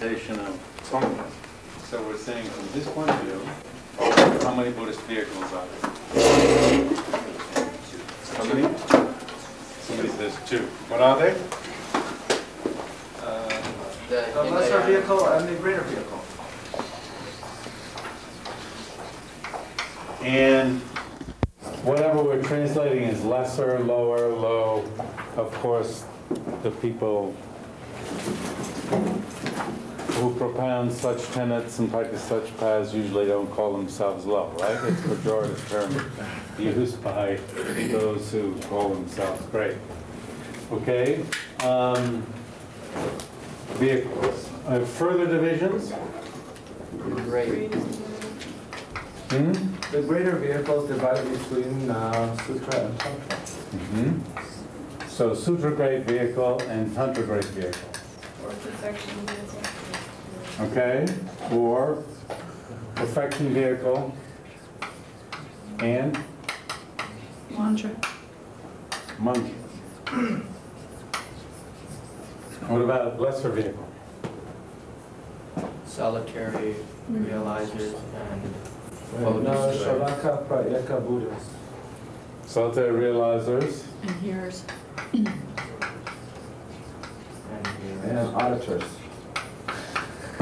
representation of Tongva. So we're saying from this point of view, how many Buddhist vehicles are there? How many? Somebody says two. What are they? Uh, the lesser vehicle and the greater vehicle. And whatever we're translating is lesser, lower, low, of course, the people who propound such tenets and practice such paths usually don't call themselves low, right? It's a pejorative term used by those who call themselves great. Okay? Um, Vehicles. Uh, Further divisions? Great. Hmm? The greater vehicles divide between uh, Sutra and Tantra. Mhm. So Sutra grade vehicle and Tantra grade vehicle, Or perfection vehicle. Okay? Or perfection vehicle and Mantra. mantra. What about a lesser vehicle? Solitary mm-hmm. realizers and No, Buddhist. Shravaka Pratyeka Buddhas. Solitary realizers, And here's. and And auditors.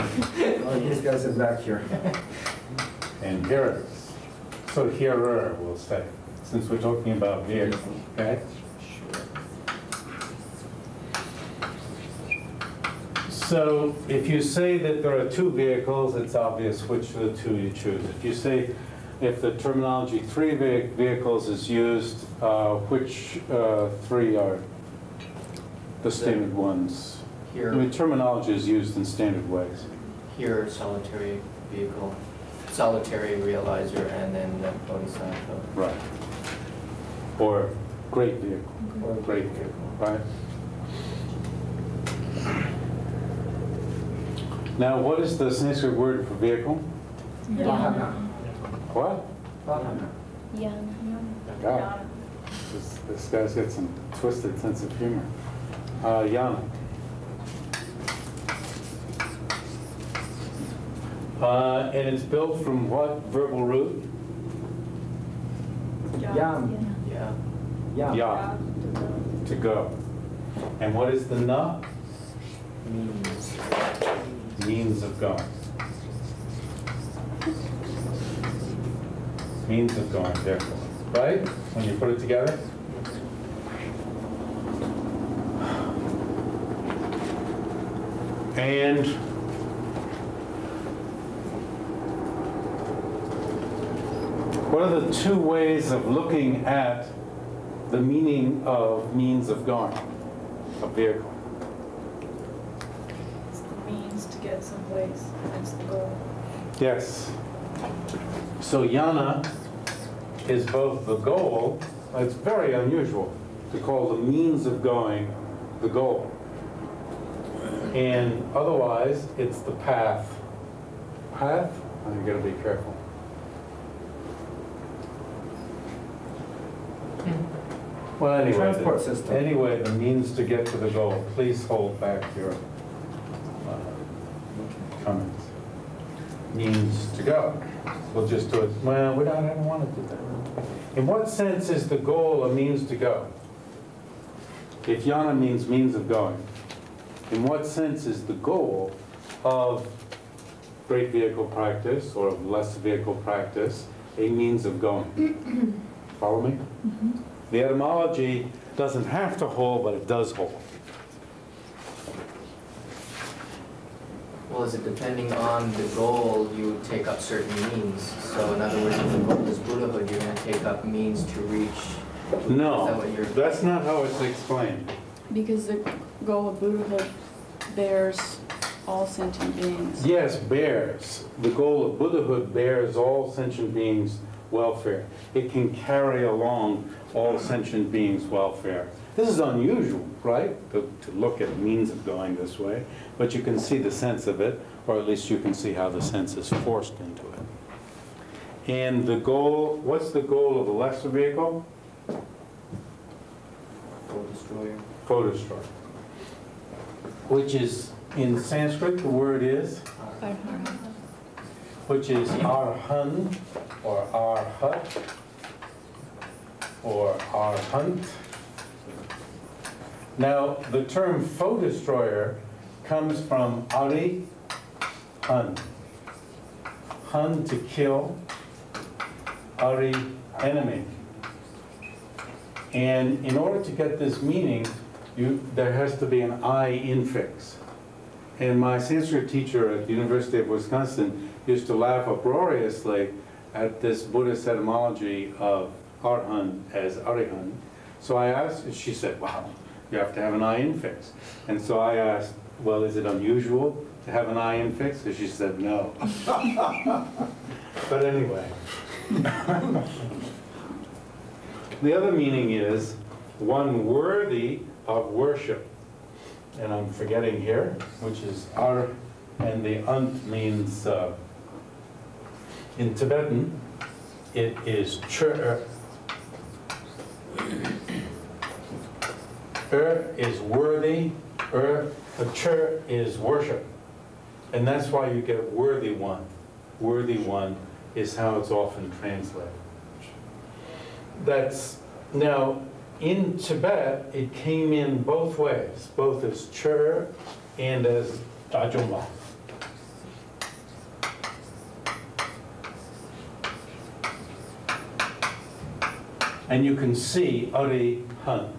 Oh, these guys are back here. and hearers. So hearer, we'll say, since we're talking about vehicle, okay? So if you say that there are two vehicles, it's obvious which of the two you choose. If you say, if the terminology three vehicles is used, uh, which uh, three are the standard ones? I mean, terminology is used in standard ways. here solitary vehicle, solitary realizer, and then the bodhisattva. Right. Or great vehicle, Or great vehicle, right? Now, what is the Sanskrit word for vehicle? Yana. What? Vahana. Yana. God, this, this guy's got some twisted sense of humor. Uh, Yana. Uh, and it's built from what verbal root? Yam. Yeah, Yam. Ya, to go. And what is the na? means, Means of going. Means of going, therefore, right? When you put it together? And what are the two ways of looking at the meaning of means of going, a vehicle? It's the means to get someplace. That's the goal. Yes. So yana is both the goal, it's very unusual to call the means of going the goal. And otherwise, it's the path. Path? Oh, You gotta be careful. Well, anyway. the- Transport system. Anyway, the means to get to the goal. Please hold back your uh, comments means to go. We'll just do it, well, we don't, I don't want to do that. In what sense is the goal a means to go? If yana means means of going, in what sense is the goal of great vehicle practice or of less vehicle practice a means of going? Follow me? The etymology doesn't have to hold, but it does hold. well, is it depending on the goal, you would take up certain means? So in other words, if the goal is Buddhahood, you're gonna take up means to reach. Is that No, what you're? that's not how it's explained. Because the goal of Buddhahood bears all sentient beings. Yes, bears. The goal of Buddhahood bears all sentient beings' welfare. It can carry along all sentient beings' welfare. This is unusual, right, to, to look at means of going this way, but you can see the sense of it, or at least you can see how the sense is forced into it. And the goal, what's the goal of a lesser vehicle? Goal destroyer. Foe destroy. Which is In Sanskrit, the word is, Arhat. Which is arhan, or arhat, or arhunt. Now, the term foe destroyer comes from ari, hun. Hun to kill, ari, enemy. And in order to get this meaning, you, there has to be an I infix. And my Sanskrit teacher at the University of Wisconsin used to laugh uproariously at this Buddhist etymology of arhan as arihant. So I asked, she said, wow, you have to have an I infix. And so I asked, well, is it unusual to have an I infix? And she said, no. But anyway. The other meaning is one worthy of worship. And I'm forgetting here, which is ar, and the unt means, uh, in Tibetan, it is chur. Er is worthy, er, chur is worship. And that's why you get worthy one. Worthy one is how it's often translated. That's, now, in Tibet, it came in both ways, both as chur and as dajumba. And you can see Ari Han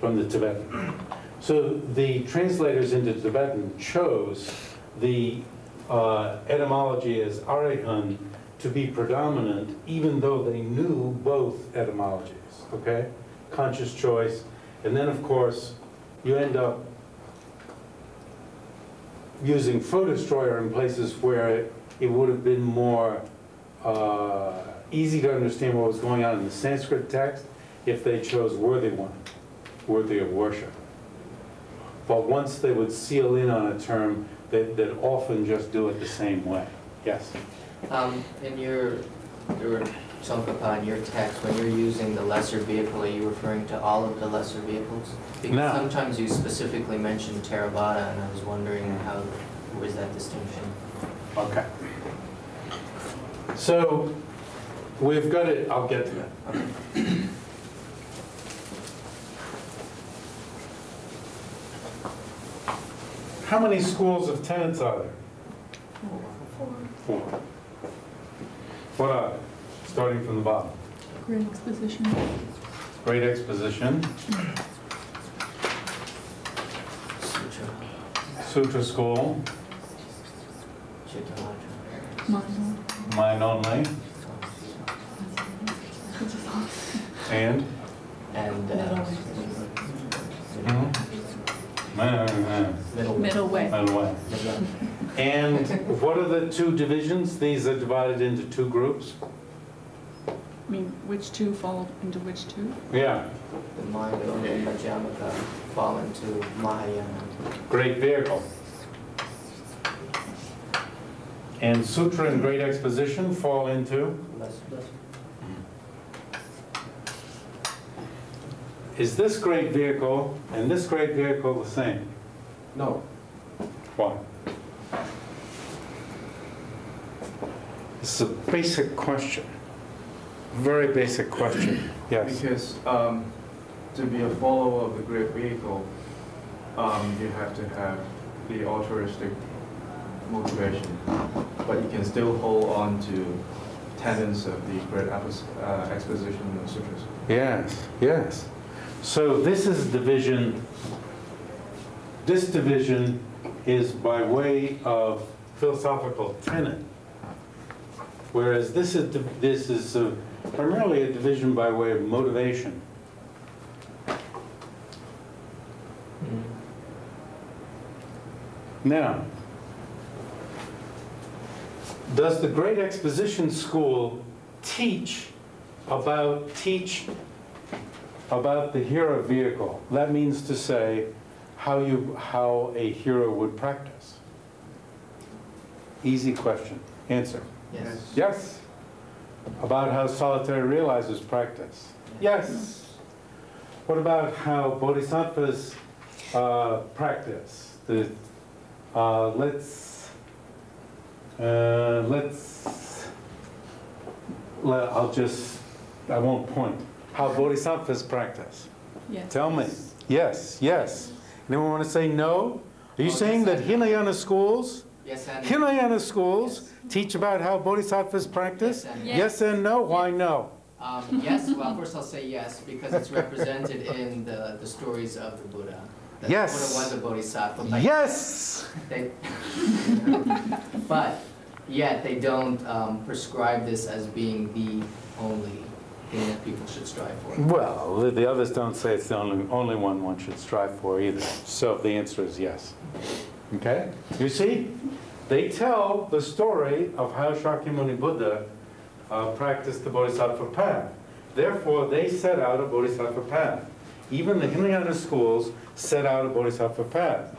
from the Tibetan. So the translators into Tibetan chose the uh, etymology as Arihant to be predominant, even though they knew both etymologies, okay? Conscious choice. And then, of course, you end up using foe destroyer in places where it would have been more uh, easy to understand what was going on in the Sanskrit text if they chose worthy one, worthy of worship. But once they would seal in on a term, they, they'd often just do it the same way. Yes? Um, in your, your Tsongkhapa, in your text, when you're using the lesser vehicle, are you referring to all of the lesser vehicles? Because No. sometimes you specifically mention Theravada, and I was wondering how, where's that distinction? Okay. So, we've got it, I'll get to that. How many schools of tenants are there? Four. Four. What are, they? starting from the bottom? Great exposition. Great Exposition, Sutra, Sutra School, Chittamatra, Mind. Mind Only, Which is awesome. And? and, uh, Hmm? Uh, middle. Middle way. By the way. And what are the two divisions? These are divided into two groups? I mean, which two fall into which two? Yeah. The mind only and Madhyamaka fall into Mahayana. Great vehicle. And Sutra and Great Exposition fall into? Less, less. Is this great vehicle and this great vehicle the same? No, Why? It's a basic question. Very basic question. Yes. Because um, to be a follower of the great vehicle, um, you have to have the altruistic motivation, but you can still hold on to tenets of the great uh, exposition of sutras. Yes, yes. So this is division, this division is by way of philosophical tenet. Whereas this is, this is uh, primarily a division by way of motivation. Now, does the Great Exposition School teach about, teach about the hero vehicle? That means to say, how you, how a hero would practice. Easy question. Answer. Yes. Yes. About how solitary realizers practice. Yes. What about how bodhisattvas uh, practice? the, uh, let's, uh, let's, let, I'll just, I won't point. How bodhisattvas practice. Yes. Tell me. Yes, yes. Anyone want to say no? Are you Oh, saying yes, that I- Hinayana schools, Yes, and. Hinayana schools teach about how bodhisattvas practice? Yes, and- Yes. Yes and no? Why no? Um, yes, well, first I'll say yes, because it's represented in the, the stories of the Buddha. That the Yes. Buddha was a bodhisattva, but Yes! they, but yet they don't um, prescribe this as being the only that people should strive for. Well, the- the others don't say it's the only, only one one should strive for either. So the answer is yes. Okay? You see? They tell the story of how Shakyamuni Buddha uh, practiced the Bodhisattva path. Therefore, they set out a Bodhisattva path. Even the Hinayana schools set out a Bodhisattva path.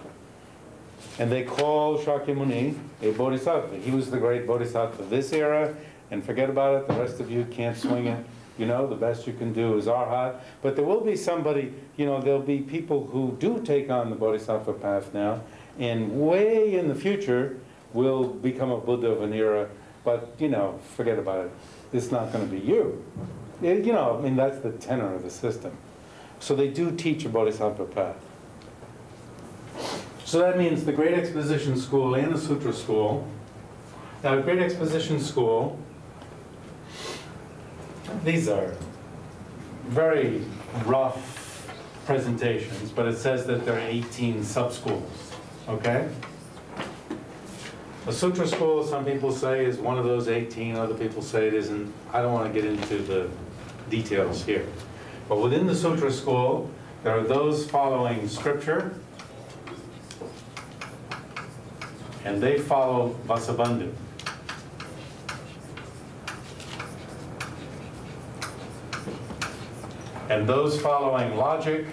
And they call Shakyamuni a Bodhisattva. He was the great Bodhisattva of this era, and forget about it, the rest of you can't swing it. You know, the best you can do is Arhat. But there will be somebody, you know, there'll be people who do take on the Bodhisattva path now, and way in the future will become a Buddha of an era, but, you know, forget about it. It's not going to be you. Eh, You know, I mean, that's the tenor of the system. So they do teach a Bodhisattva path. So that means the Great Exposition School and the Sutra School. Now, Great Exposition School, these are very rough presentations, but it says that there are 18 sub-schools, okay? The Sutra School, some people say, is one of those 18, other people say it isn't. I don't want to get into the details here. But within the Sutra School, there are those following scripture, and they follow Vasubandhu. And those following logic,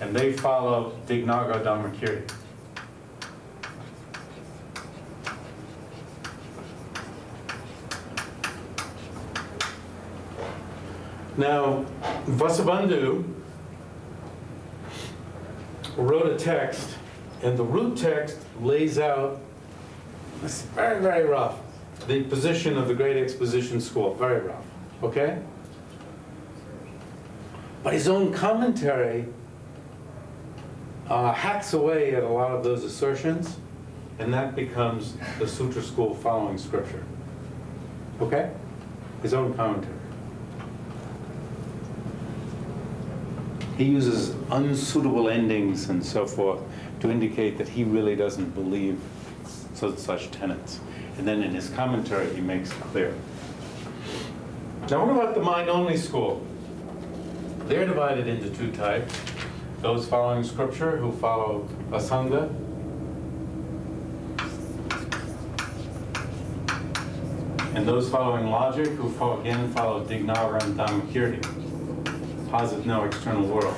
and they follow Dignaga Dharmakirti. Now, Vasubandhu wrote a text, and the root text lays out, it's very, very rough, the position of the Great Exposition School, very rough, okay? But his own commentary uh, hacks away at a lot of those assertions, and that becomes the Sutra School following Scripture. Okay? His own commentary. He uses unsuitable endings and so forth to indicate that he really doesn't believe such tenets. And then in his commentary, he makes it clear. Now, what about the mind-only school? They're divided into two types. Those following scripture who follow Asanga. And those following logic who fo- again follow Dignaga and Dharmakirti. Posit no external world.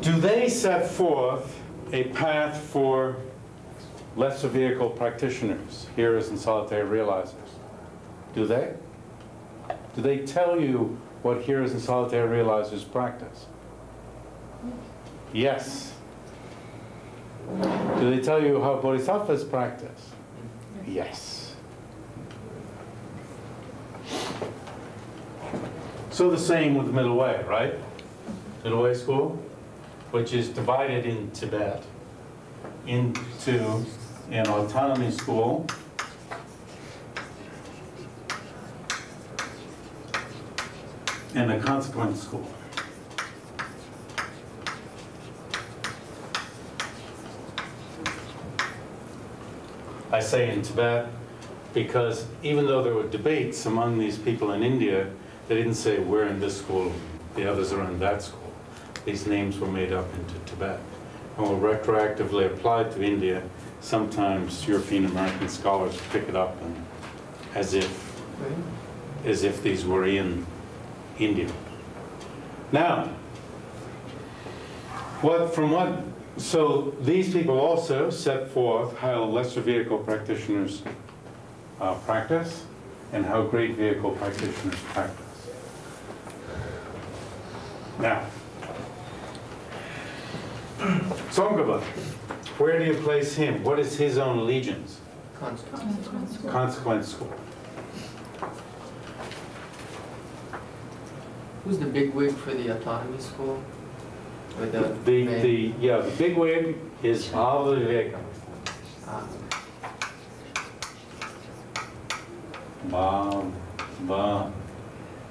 Do they set forth a path for lesser vehicle practitioners, hearers and solitary realizers? Do they? Do they tell you what hearers and solitary realizers practice? Yes. Do they tell you how bodhisattvas practice? Yes. So the same with the middle way, right? Middle way school, which is divided in Tibet into an autonomy school and a consequent school. I say in Tibet because even though there were debates among these people in India, they didn't say we're in this school, the others are in that school. These names were made up into Tibet and were retroactively applied to India. Sometimes European American scholars pick it up and, as if as if these were in India. Now, what from what so these people also set forth how lesser vehicle practitioners uh, practice and how great vehicle practitioners practice. Now, Tsongkhapa, where do you place him? What is his own allegiance? Consequence. Consequence school. Who's the big wig for the autonomy school? The. The, the, yeah, the big wig is Aviveka. Ah, Ba, ba,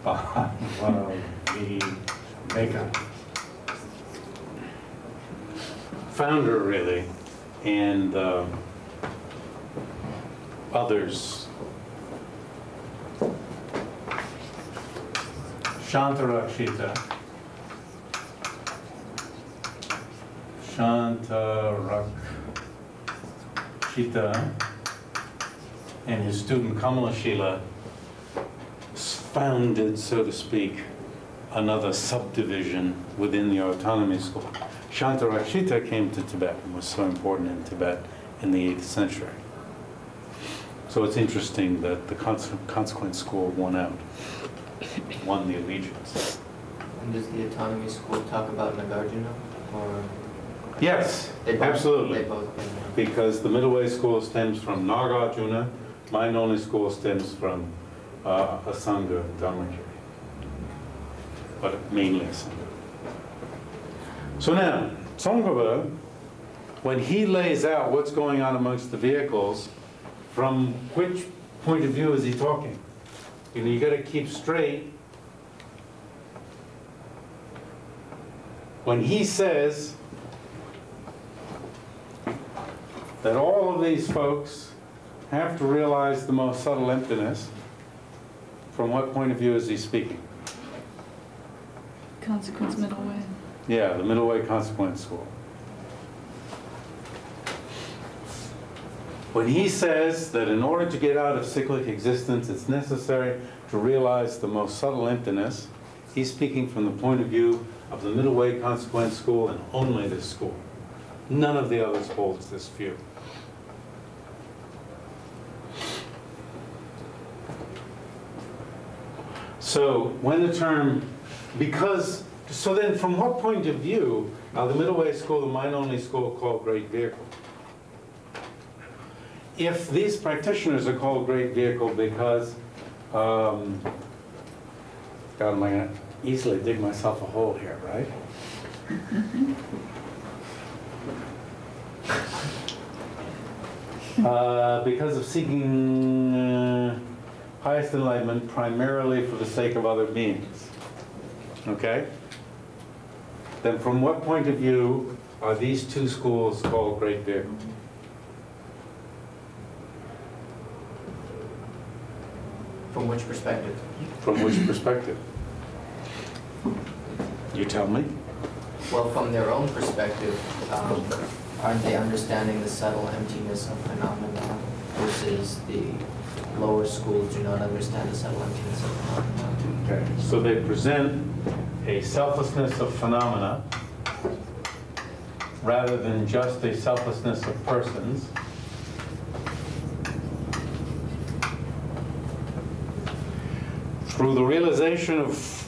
ba, ba, vi, Founder, really, and uh, others. Shantarakshita. Shantarakshita and his student Kamalashila founded, so to speak, another subdivision within the autonomy school. Shantarakshita came to Tibet and was so important in Tibet in the 8th century. So it's interesting that the conse- consequent school won out, won the allegiance. And does the autonomy school talk about Nagarjuna or? Yes, They both- absolutely. They both. Because the middle way school stems from Nagarjuna, mine only school stems from uh, Asanga Dharmakirti. But mainly Asanga. So now, Tsongkhapa, when he lays out what's going on amongst the vehicles, from which point of view is he talking? You know, you gotta keep straight. When he says, that all of these folks have to realize the most subtle emptiness, from what point of view is he speaking? Consequence middle way. Yeah, the middle way consequence school. When he says that in order to get out of cyclic existence, it's necessary to realize the most subtle emptiness, he's speaking from the point of view of the middle way consequence school and only this school. None of the others holds this view. So when the term, because, so then from what point of view are the middle way school, the mind only school called great vehicle? If these practitioners are called great vehicle because, um, God, am I gonna easily dig myself a hole here, right? Uh, because of seeking uh, highest enlightenment primarily for the sake of other beings. Okay? Then from what point of view are these two schools called great vehicle? From which perspective? From which perspective? You tell me. Well, from their own perspective, um, aren't they understanding the subtle emptiness of phenomena versus the lower schools do not understand the subtle emptiness of phenomena? Okay. So they present a selflessness of phenomena rather than just a selflessness of persons. Through the realization of,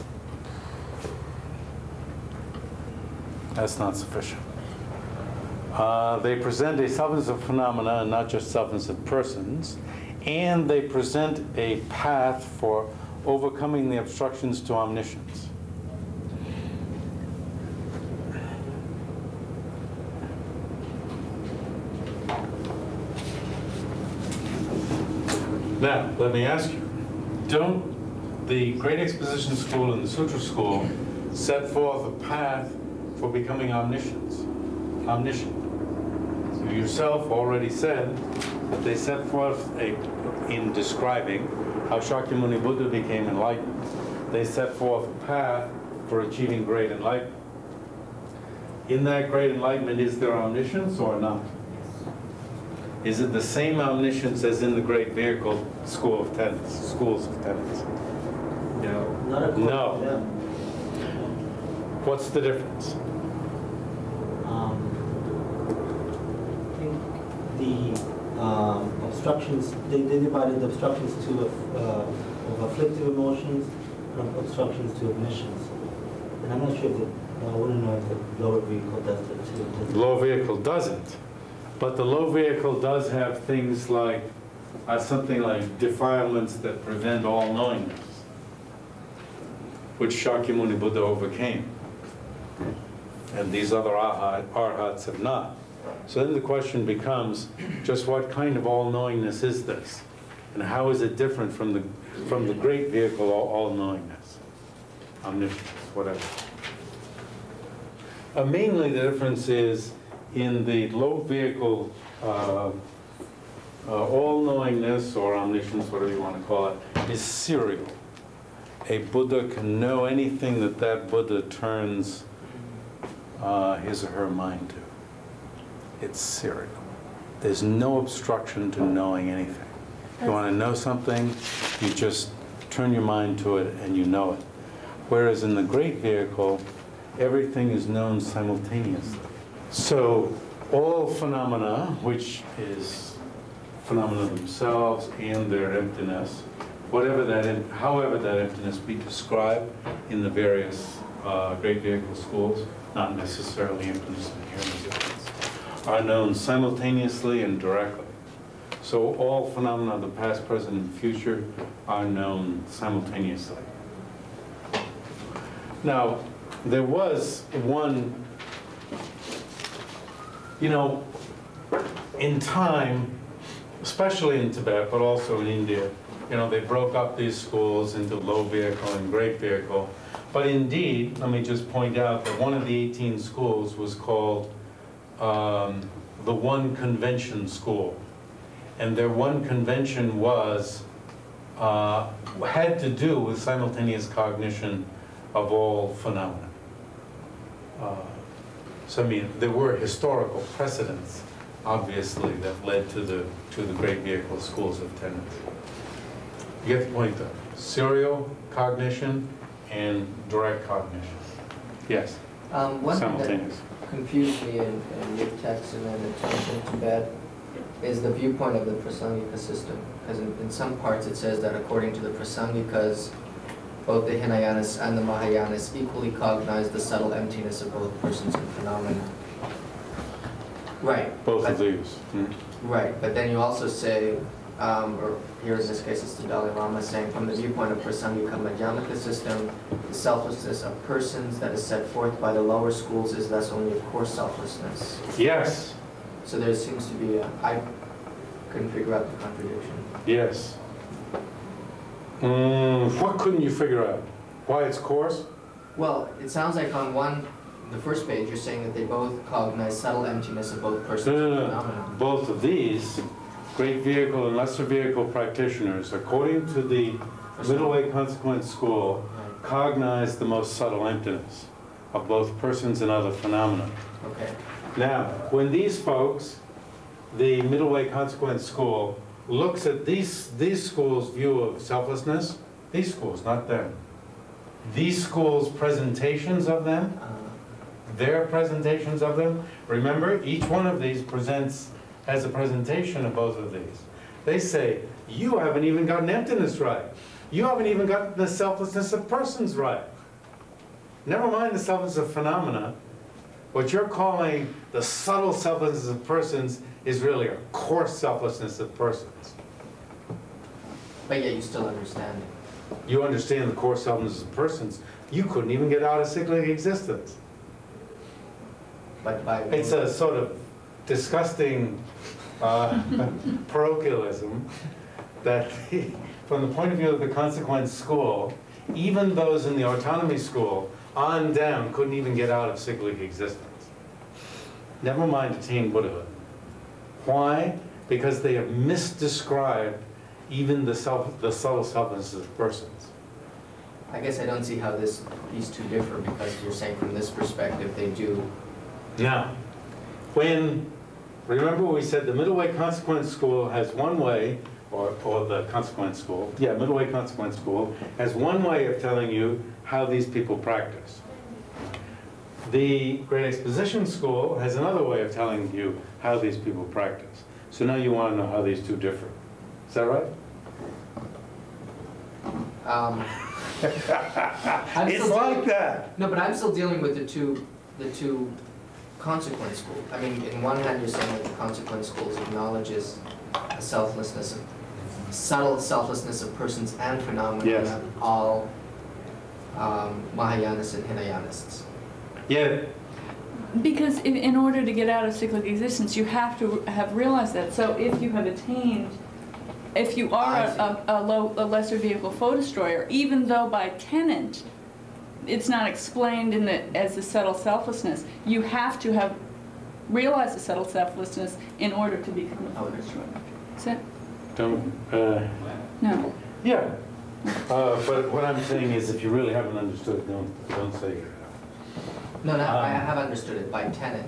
that's not sufficient. Uh, They present a substance of phenomena and not just substance of persons, and they present a path for overcoming the obstructions to omniscience. Now, let me ask you, don't the Great Exposition School and the Sutra School set forth a path for becoming omniscience, omniscient? You yourself already said that they set forth a, in describing how Shakyamuni Buddha became enlightened, they set forth a path for achieving great enlightenment. In that great enlightenment, is there omniscience or not? Is it the same omniscience as in the great vehicle school of tenets, schools of tenets? No. No. What's the difference? Um, I think the um, obstructions, they they divided the obstructions to uh, of afflictive emotions and obstructions to omniscience. And I'm not sure if the I wouldn't know if the lower vehicle does it too. it? Low vehicle doesn't, but the low vehicle does have things like, uh, something like defilements that prevent all knowingness, which Shakyamuni Buddha overcame. And these other arhats have not. So then the question becomes, just what kind of all-knowingness is this? And how is it different from the, from the great vehicle all- all-knowingness? Omniscience, whatever. Uh, Mainly, the difference is in the low vehicle, uh, uh, all-knowingness or omniscience, whatever you want to call it, is serial. A Buddha can know anything that that Buddha turns uh, his or her mind to. It's serial. There's no obstruction to knowing anything. If you want to know something, you just turn your mind to it and you know it. Whereas in the great vehicle, everything is known simultaneously. So all phenomena, which is phenomena themselves and their emptiness, whatever that, however that emptiness be described in the various uh, great vehicle schools, not necessarily emptiness inherent existence, are known simultaneously and directly. So all phenomena of the past, present, and future are known simultaneously. Now, there was one, you know, in time, especially in Tibet, but also in India, you know, they broke up these schools into low vehicle and great vehicle. But indeed, let me just point out that one of the 18 schools was called um, the One Convention School. And their one convention was, uh, had to do with simultaneous cognition of all phenomena. Uh, So I mean, there were historical precedents, obviously, that led to the, to the great vehicle schools of tenets. You get the point, though. Serial cognition and direct cognition. Yes, Um, one thing that confused me in, in your text and then in Tantra in Tibet is the viewpoint of the Prasangika system. Because in, in some parts it says that according to the Prasangikas, both the Hinayanas and the Mahayanas equally cognize the subtle emptiness of both persons and phenomena. Right. Both but- of these. Hmm. Right, but then you also say, um, or here in this case it's the Dalai Lama saying, from the viewpoint of Prasangika Madhyamaka system, the selflessness of persons that is set forth by the lower schools is thus only a core selflessness. Yes, So there seems to be a, I couldn't figure out the contradiction. yes. Hmm, what couldn't you figure out? Why it's coarse? Well, it sounds like on one, the first page, you're saying that they both cognize subtle emptiness of both persons No, and no, no. phenomena. Both of these, great vehicle and lesser vehicle practitioners, according to the middle way consequence school, cognize the most subtle emptiness of both persons and other phenomena. Okay, Now, when these folks, the middle way consequence school, looks at these, these schools' view of selflessness, these schools, not them, these schools' presentations of them, uh, their presentations of them. Remember, each one of these presents as a presentation of both of these. They say, you haven't even gotten emptiness right. You haven't even got the selflessness of persons right. Never mind the selflessness of phenomena. What you're calling the subtle selflessness of persons is really a coarse selflessness of persons. but yet you still understand it. You understand the coarse selflessness of persons, you couldn't even get out of cyclic existence. But by. It's a sort of disgusting uh, parochialism that, from the point of view of the consequence school, even those in the autonomy school, on them, couldn't even get out of cyclic existence. Never mind attain Buddhahood. Why? Because they have misdescribed even the self, the subtle selflessness of persons. I guess I don't see how this, these two differ, because you're saying from this perspective, they do, Now, when, remember we said the middle way consequence school has one way, or, or the consequence school, yeah, middle way consequence school, has one way of telling you how these people practice. The Great Exposition School has another way of telling you how these people practice. So now you want to know how these two differ. Is that right? um, It's still like that. No, but I'm still dealing with the two, the two consequence schools. I mean, in one hand, you're saying that the consequence schools acknowledges a selflessness, of subtle selflessness of persons and phenomena Yes. all um, Mahayanists and Hinayanists. Yeah, Because in, in order to get out of cyclic existence, you have to have realized that. So if you have attained, if you are I a, see. a, a low, a lesser vehicle foe destroyer, even though by tenant, it's not explained in the, as the subtle selflessness, you have to have realized the subtle selflessness in order to become a foe destroyer. Is that, don't, uh, no. yeah. Uh, But what I'm saying is, if you really haven't understood, don't, don't say it. No, no, I Um, have understood it by Tenet.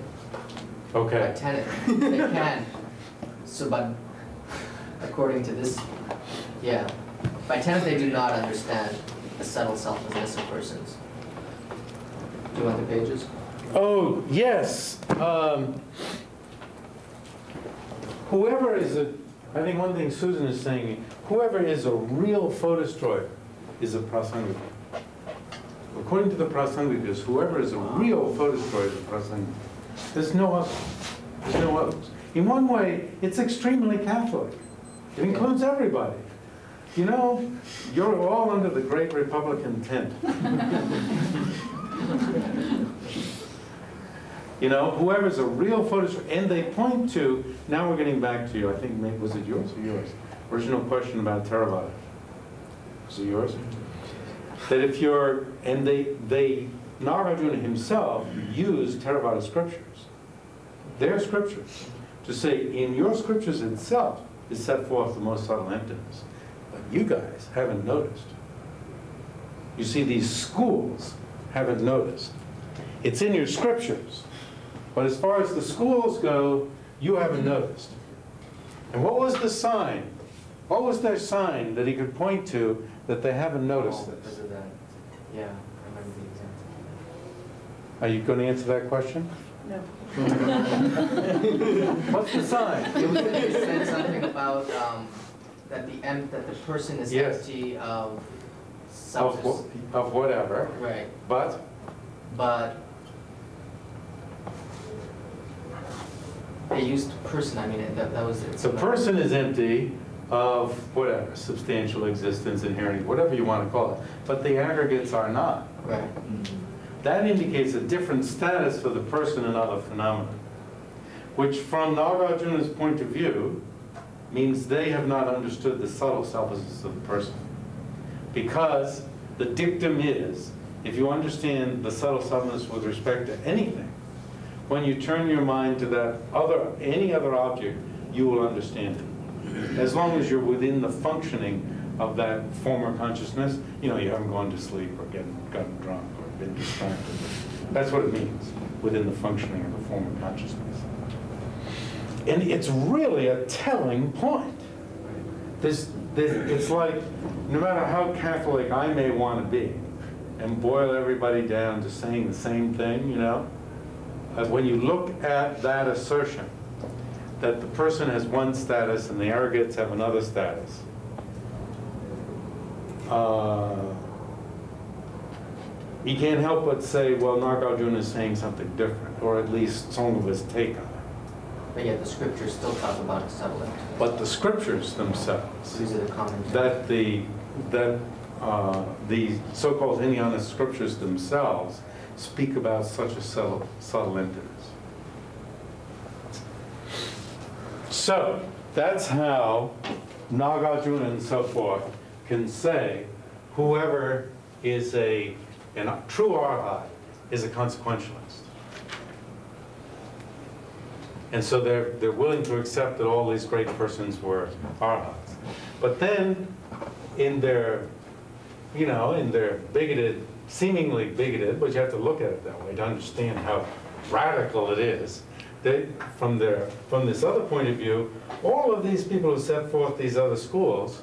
Okay. By Tenet, tenant, they can. So, but according to this, yeah, by Tenet they do not understand the subtle selflessness of persons. Do you want the pages? oh, yes. um, Whoever is a, I think one thing Susan is saying, whoever is a real foe destroyer is a prasangika. According to the prasangikas, whoever is a real foe destroyer is a prasangika. There's no other. There's no others. In one way, it's extremely Catholic. It includes everybody. You know, you're all under the great Republican tent. You know, whoever's a real destroyer, and they point to, now we're getting back to you, I think, maybe, was it yours or yours? Original question about Theravada. Was it yours? That if you're, and they, they, Nagarjuna himself used Theravada scriptures, their scriptures, to say, in your scriptures itself is set forth the most subtle emptiness. But you guys haven't noticed. You see, these schools haven't noticed. It's in your scriptures. But as far as the schools go, you haven't noticed. And what was the sign? What was their sign that he could point to that they haven't noticed Oh, Because this? of that, yeah, I remember the example. Are you going to answer that question? No. What's the sign? It was, it said something about, um, that the em, that the person is Yes. empty of Of, wh- of whatever, right, but, but they used person, I mean, it- that, that was. it's the person is empty of whatever, substantial existence, inherent, whatever you want to call it. But the aggregates are not. Right, mm-hmm. That indicates a different status for the person and other phenomena, which from Nagarjuna's point of view, means they have not understood the subtle selflessness of the person. Because the dictum is, if you understand the subtle selflessness with respect to anything, when you turn your mind to that other, any other object, you will understand it. As long as you're within the functioning of that former consciousness, you know, you haven't gone to sleep or getting, gotten drunk or been distracted. That's what it means, within the functioning of the former consciousness. And it's really a telling point. This, this, it's like, no matter how Catholic I may want to be, and boil everybody down to saying the same thing, you know, uh, when you look at that assertion, that the person has one status and the aggregates have another status, uh, you can't help but say, well, Nagarjuna is saying something different, or at least some of his take on it. But yet the scriptures still talk about a subtle. But the scriptures themselves, These are the commentaries. that the, that uh, the so-called Hinayana scriptures themselves speak about such a subtle, subtle emptiness. So, that's how Nagarjuna and so forth can say whoever is a, a true arhat is a consequentialist. And so they're, they're willing to accept that all these great persons were arhats. But then, in their, you know, in their bigoted, seemingly bigoted, but you have to look at it that way to understand how radical it is. They, from their, from this other point of view, all of these people who set forth these other schools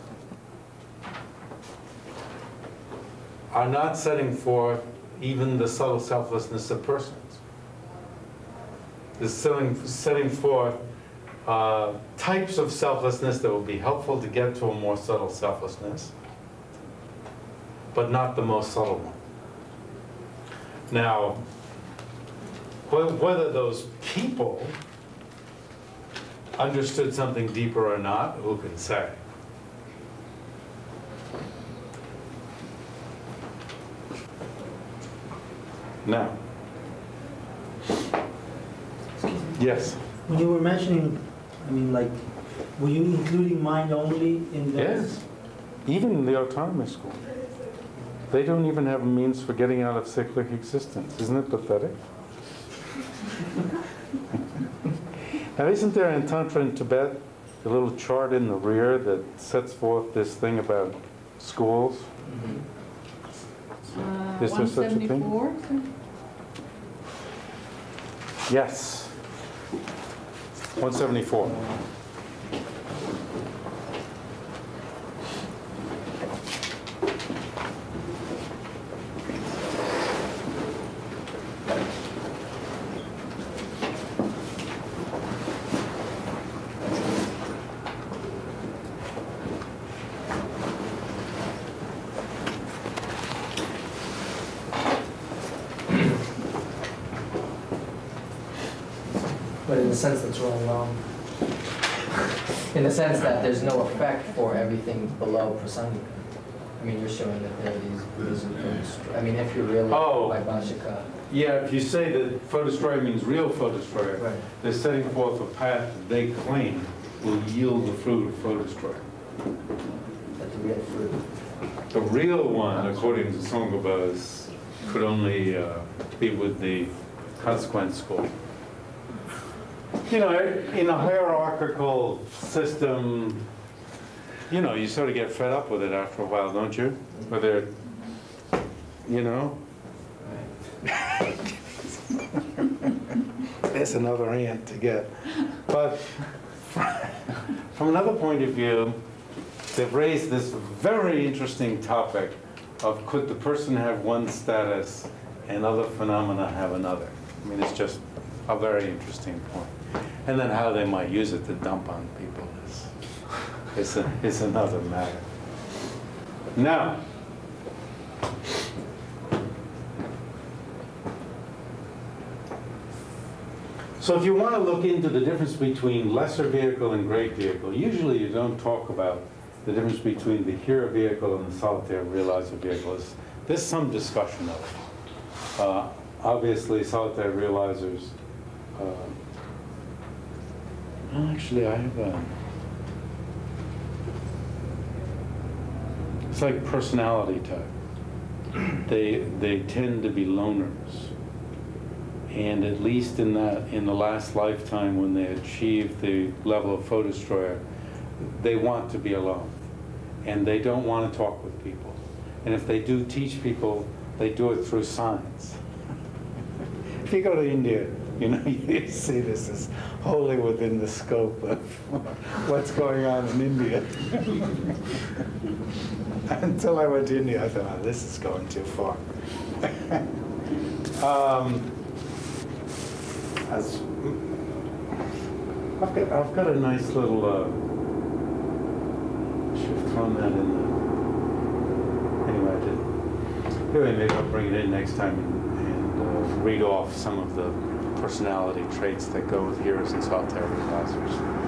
are not setting forth even the subtle selflessness of persons. They're setting, setting forth uh, types of selflessness that will be helpful to get to a more subtle selflessness. but not the most subtle one. Now, wh- whether those people understood something deeper or not, who can say? Now. Yes. When you were mentioning, I mean, like, were you including mind only in the? Yes, even in the autonomous school. They don't even have a means for getting out of cyclic existence. Isn't it pathetic? Now, isn't there in Tantra in Tibet a little chart in the rear that sets forth this thing about schools? Uh, Is there such a thing? Yes. 174. But in the sense that's wrong, wrong. In the sense that there's no effect for everything below Prasangika. I mean, you're showing that there are these Buddhism things. I mean, if you're really Oh. Vaibhashika. Yeah, if you say that foe destroyer means real foe destroyer, Right. they're setting forth a path that they claim will yield the fruit of foe destroyer. That the real fruit. The real one, according to Sangha is could only uh, be with the consequent school. You know, in a hierarchical system, you know, you sort of get fed up with it after a while, don't you? Whether, you know? That's another ant to get. But from another point of view, they've raised this very interesting topic of could the person have one status and other phenomena have another? I mean, it's just a very interesting point. And then how they might use it to dump on people is, is, a- is another matter. Now, So if you want to look into the difference between lesser vehicle and great vehicle, usually you don't talk about the difference between the hero vehicle and the solitary realizer vehicle. It's- There's some discussion of it. Uh, Obviously, solitary realizers, uh, actually, I have a, it's like personality type. They, they tend to be loners. And at least in that, in the last lifetime, when they achieve the level of foe destroyer, they want to be alone. And they don't want to talk with people. And if they do teach people, they do it through signs. If you go to India, you know, you see this is wholly within the scope of what's going on in India. Until I went to India, I thought, oh, this is going too far. Um, as, I've got, I've got a nice little, uh, should have thrown that in there. anyway, I didn't. Anyway, maybe I'll bring it in next time and, and uh, read off some of the personality traits that go with heroes and solitary advisors.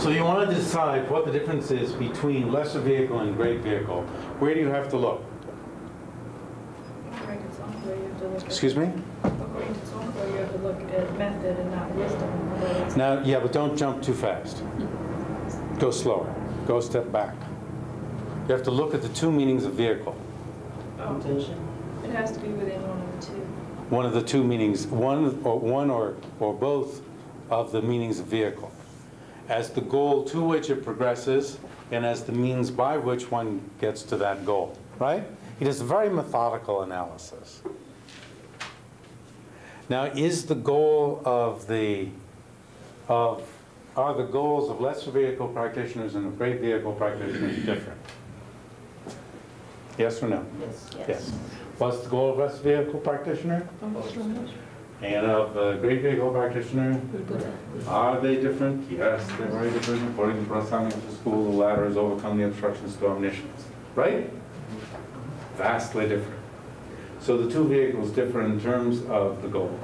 So you want to decide what the difference is between lesser vehicle and great vehicle. Where do you have to look? According to Tsongkhapa, you have to look at. Excuse me? According you have to look at method and not wisdom. Now, yeah, but don't jump too fast. Go slower. Go a step back. You have to look at the two meanings of vehicle. Oh, It has to be within one of the two. One of the two meanings, one or one or, or both of the meanings of vehicle. As the goal to which it progresses and as the means by which one gets to that goal, right? It is a very methodical analysis. Now, is the goal of the, of, are the goals of lesser vehicle practitioners and of great vehicle practitioners different? Yes or no? Yes. Yes. What's the goal of lesser vehicle practitioner? And of uh, great vehicle practitioner? Are they different? Yes, they're very different. According to Prasangika school, the latter has overcome the obstructions to omniscience. Right? vastly different. So the two vehicles differ in terms of the goal.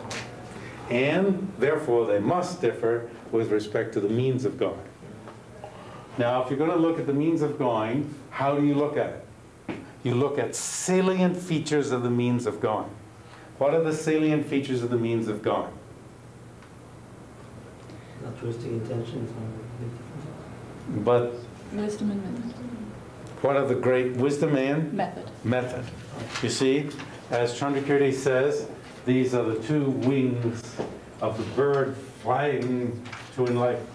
And therefore, they must differ with respect to the means of going. Now, if you're going to look at the means of going, how do you look at it? You look at salient features of the means of going. What are the salient features of the means of God? Altruistic intention is one of the big differences. But Wisdom and method. what are the great wisdom and Method. method? You see, as Chandrakirti says, these are the two wings of the bird flying to enlightenment.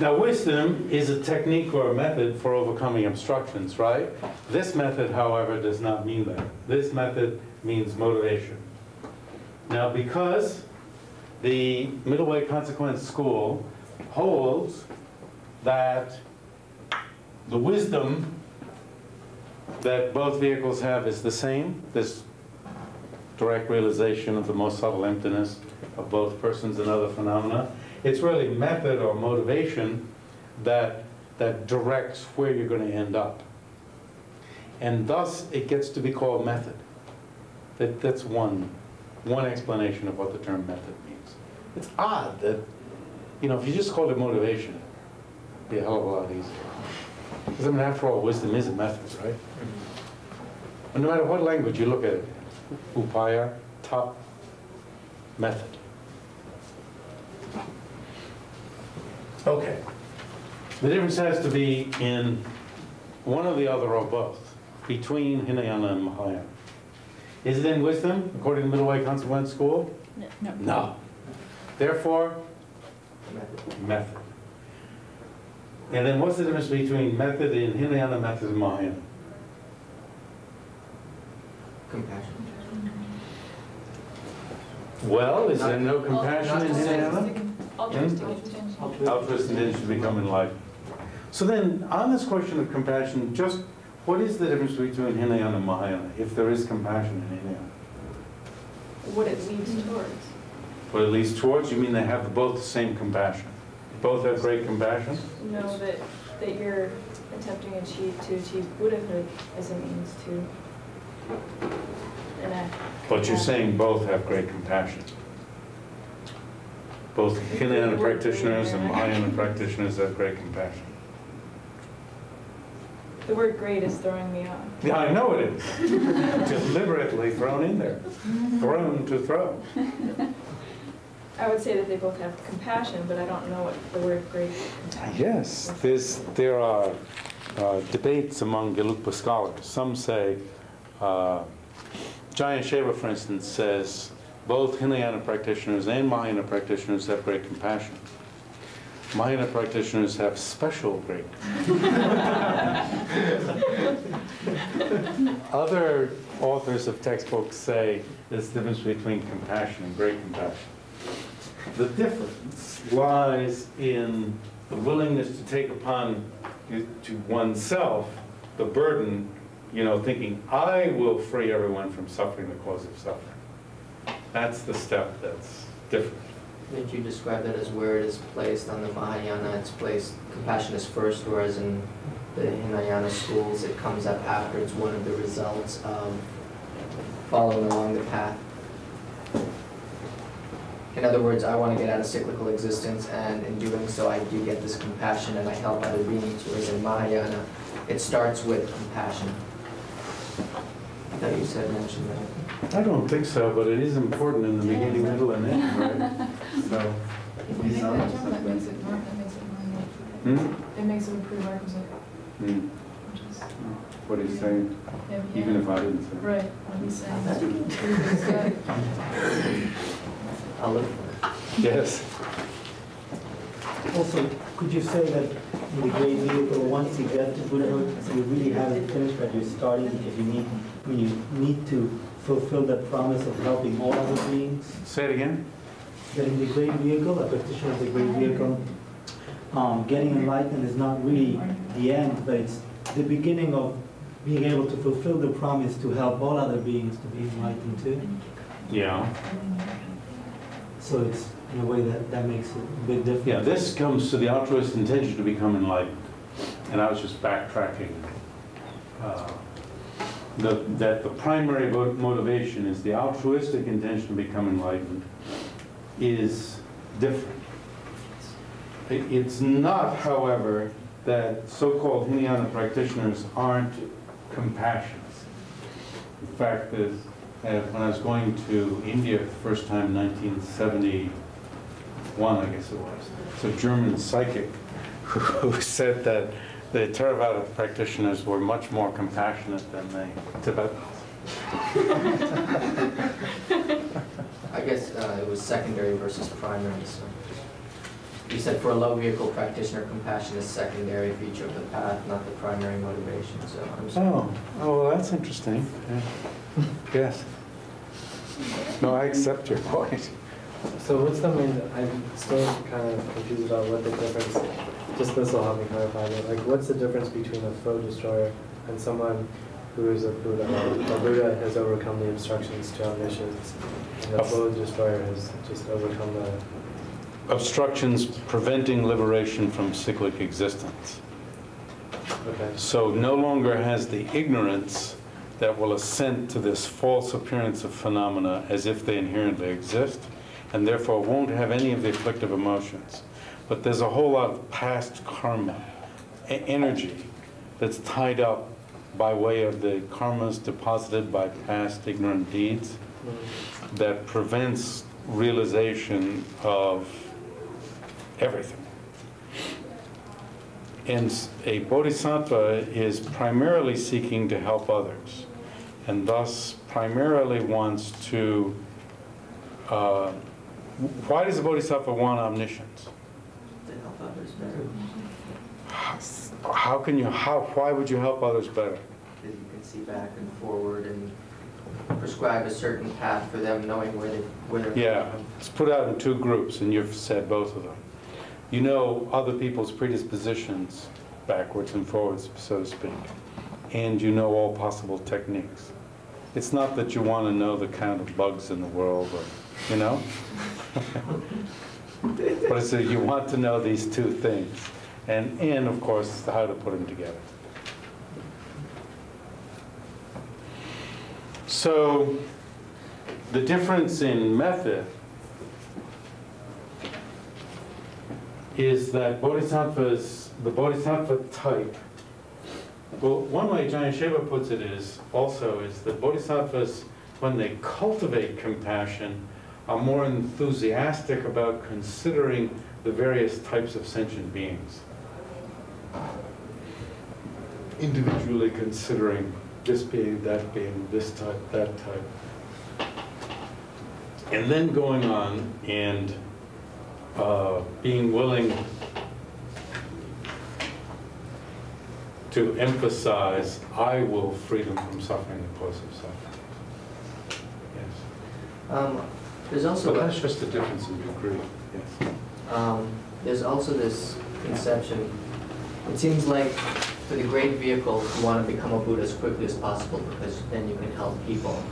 Now, wisdom is a technique or a method for overcoming obstructions, right? This method, however, does not mean that. This method means motivation. Now, because the middle way consequence school holds that the wisdom that both vehicles have is the same, this direct realization of the most subtle emptiness of both persons and other phenomena. It's really method or motivation that, that directs where you're going to end up. And thus, it gets to be called method. That, that's one, one explanation of what the term method means. It's odd that, you know, if you just called it motivation, it'd be a hell of a lot easier. Because I mean, after all, wisdom is a method, right? Mm-hmm. And no matter what language you look at it, upaya, tap, method. Okay. The difference has to be in one or the other or both, between Hinayana and Mahayana. Is it in wisdom, according to the Middle Way Consequence School? No. No. No. Therefore, method. And then what's the difference between method in Hinayana, method in Mahayana? Compassion. Well, is there no compassion not in Hinayana? Altruistic intention. Altruistic intention to become enlightened. So then, on this question of compassion, just what is the difference between Hinayana and Mahayana, if there is compassion in Hinayana? What it leads towards. What it leads towards, you mean they have both the same compassion? Both have great compassion? No, that, that you're attempting to achieve, to achieve Buddhahood as a means to enact. But you're saying both have great compassion? Both Hinayana practitioners and Mahayana practitioners have great compassion? The word great is throwing me off. Yeah, I know it is. Deliberately thrown in there. Thrown to throw. I would say that they both have compassion, but I don't know what the word great. Yes, there's, there are uh, debates among Gelugpa scholars. Some say, uh, Jamyang Shayba, for instance, says both Hinayana practitioners and Mahayana practitioners have great compassion. Mahayana practitioners have special great. Other authors of textbooks say there's a difference between compassion and great compassion. The difference lies in the willingness to take upon to oneself the burden, you know, thinking, I will free everyone from suffering the cause of suffering. That's the step that's different. Did you describe that as where it is placed on the Mahayana, it's placed, compassion is first, whereas in the Hinayana schools, it comes up after, it's one of the results of following along the path. In other words, I want to get out of cyclical existence, and in doing so, I do get this compassion and I help other beings, whereas in Mahayana, it starts with compassion. I thought you said, mentioned that. I don't think so, but it is important in the beginning, middle, and end, right? So, If you make that jump, that makes it more, that makes it more, hmm? it makes it a prerequisite, Hmm. is, What are you saying? yeah, Even if I didn't say it. right, what he's saying. is good. I'll look for it. Yes. Also, could you say that in the great vehicle, once you get to Buddhahood, you really haven't finished, but you're starting because you need, when you need to fulfill that promise of helping all other beings? Say it again? Getting the great vehicle, a practitioner of the great vehicle, um, getting enlightened is not really the end, but it's the beginning of being able to fulfill the promise to help all other beings to be enlightened too. Yeah. So it's, in a way, that, that makes a big difference. Yeah, this comes to the altruist intention to become enlightened. And I was just backtracking. uh, the- That the primary motivation is the altruistic intention to become enlightened is different. It's not, however, that so-called Hinayana practitioners aren't compassionate. The fact is, uh, when I was going to India the first time in 1971, I guess it was, it's a German psychic who said that the Theravada practitioners were much more compassionate than the Tibetans. I guess uh, it was secondary versus primary, so. You said for a low vehicle practitioner, compassion is secondary feature of the path, not the primary motivation, so I'm sorry. Oh, oh, well, that's interesting. Yeah. Yes. No, I accept your point. So what's the main, I'm still kind of confused about what the difference, just this will help me clarify it. Like, what's the difference between a foe destroyer and someone who is a Buddha? A Buddha has overcome the obstructions to omniscience, and the foe destroyer has just overcome the, Obstructions preventing liberation from cyclic existence. okay. So no longer has the ignorance that will assent to this false appearance of phenomena as if they inherently exist, and therefore won't have any of the afflictive emotions. But there's a whole lot of past karma, energy, that's tied up by way of the karmas deposited by past ignorant deeds that prevents realization of everything. And a bodhisattva is primarily seeking to help others, and thus primarily wants to. Uh, why does a bodhisattva want omniscience? Others better, How can you? How? Why would you help others better? you can see back and forward and prescribe a certain path for them, knowing where they, where they're. Yeah, it's put out in two groups, and you've said both of them. You know other people's predispositions backwards and forwards, so to speak, and you know all possible techniques. It's not that you want to know the kind of bugs in the world, or, you know? But that you want to know these two things, and, in, of course, how to put them together. So, the difference in method is that bodhisattvas, the bodhisattva type, well, one way Jamyang Shayba puts it is, also, is that bodhisattvas, when they cultivate compassion, are more enthusiastic about considering the various types of sentient beings. Individually considering this being, that being, this type, that type. And then going on and uh, being willing to emphasize, I will freedom from suffering the cause of suffering. Yes. Um, There's also. So that's just a difference in degree, yes. Um, There's also this conception, it seems like for the great vehicle, you want to become a Buddha as quickly as possible because then you can help people.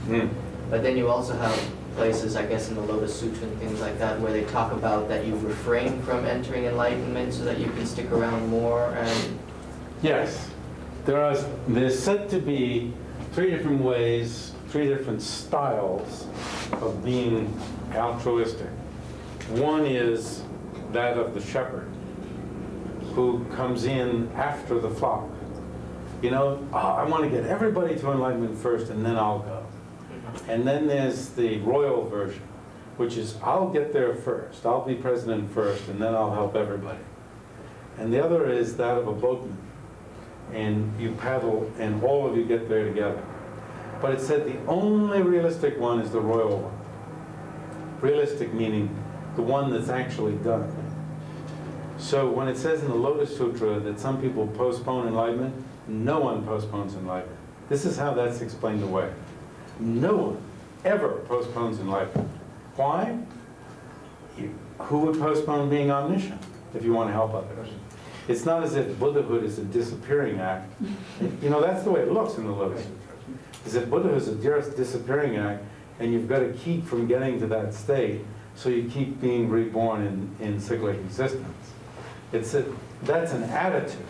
But then you also have places, I guess in the Lotus Sutra and things like that, where they talk about that you refrain from entering enlightenment so that you can stick around more and, Yes, there are, there's said to be three different ways, three different styles of being altruistic. One is that of the shepherd, who comes in after the flock. You know, "Oh, I want to get everybody to enlightenment first and then I'll go. And then there's the royal version, which is I'll get there first, I'll be president first, and then I'll help everybody. And the other is that of a boatman and you paddle, and all of you get there together. But it said the only realistic one is the royal one. Realistic meaning the one that's actually done. So when it says in the Lotus Sutra that some people postpone enlightenment, no one postpones enlightenment. This is how that's explained away. No one ever postpones enlightenment. Why? Who would postpone being omniscient if you want to help others? It's not as if Buddhahood is a disappearing act. You know, that's the way it looks in the Lotus Sutra. Is that Buddhahood is a dis- disappearing act, and you've got to keep from getting to that state so you keep being reborn in, in cyclic existence. It's a, that's an attitude,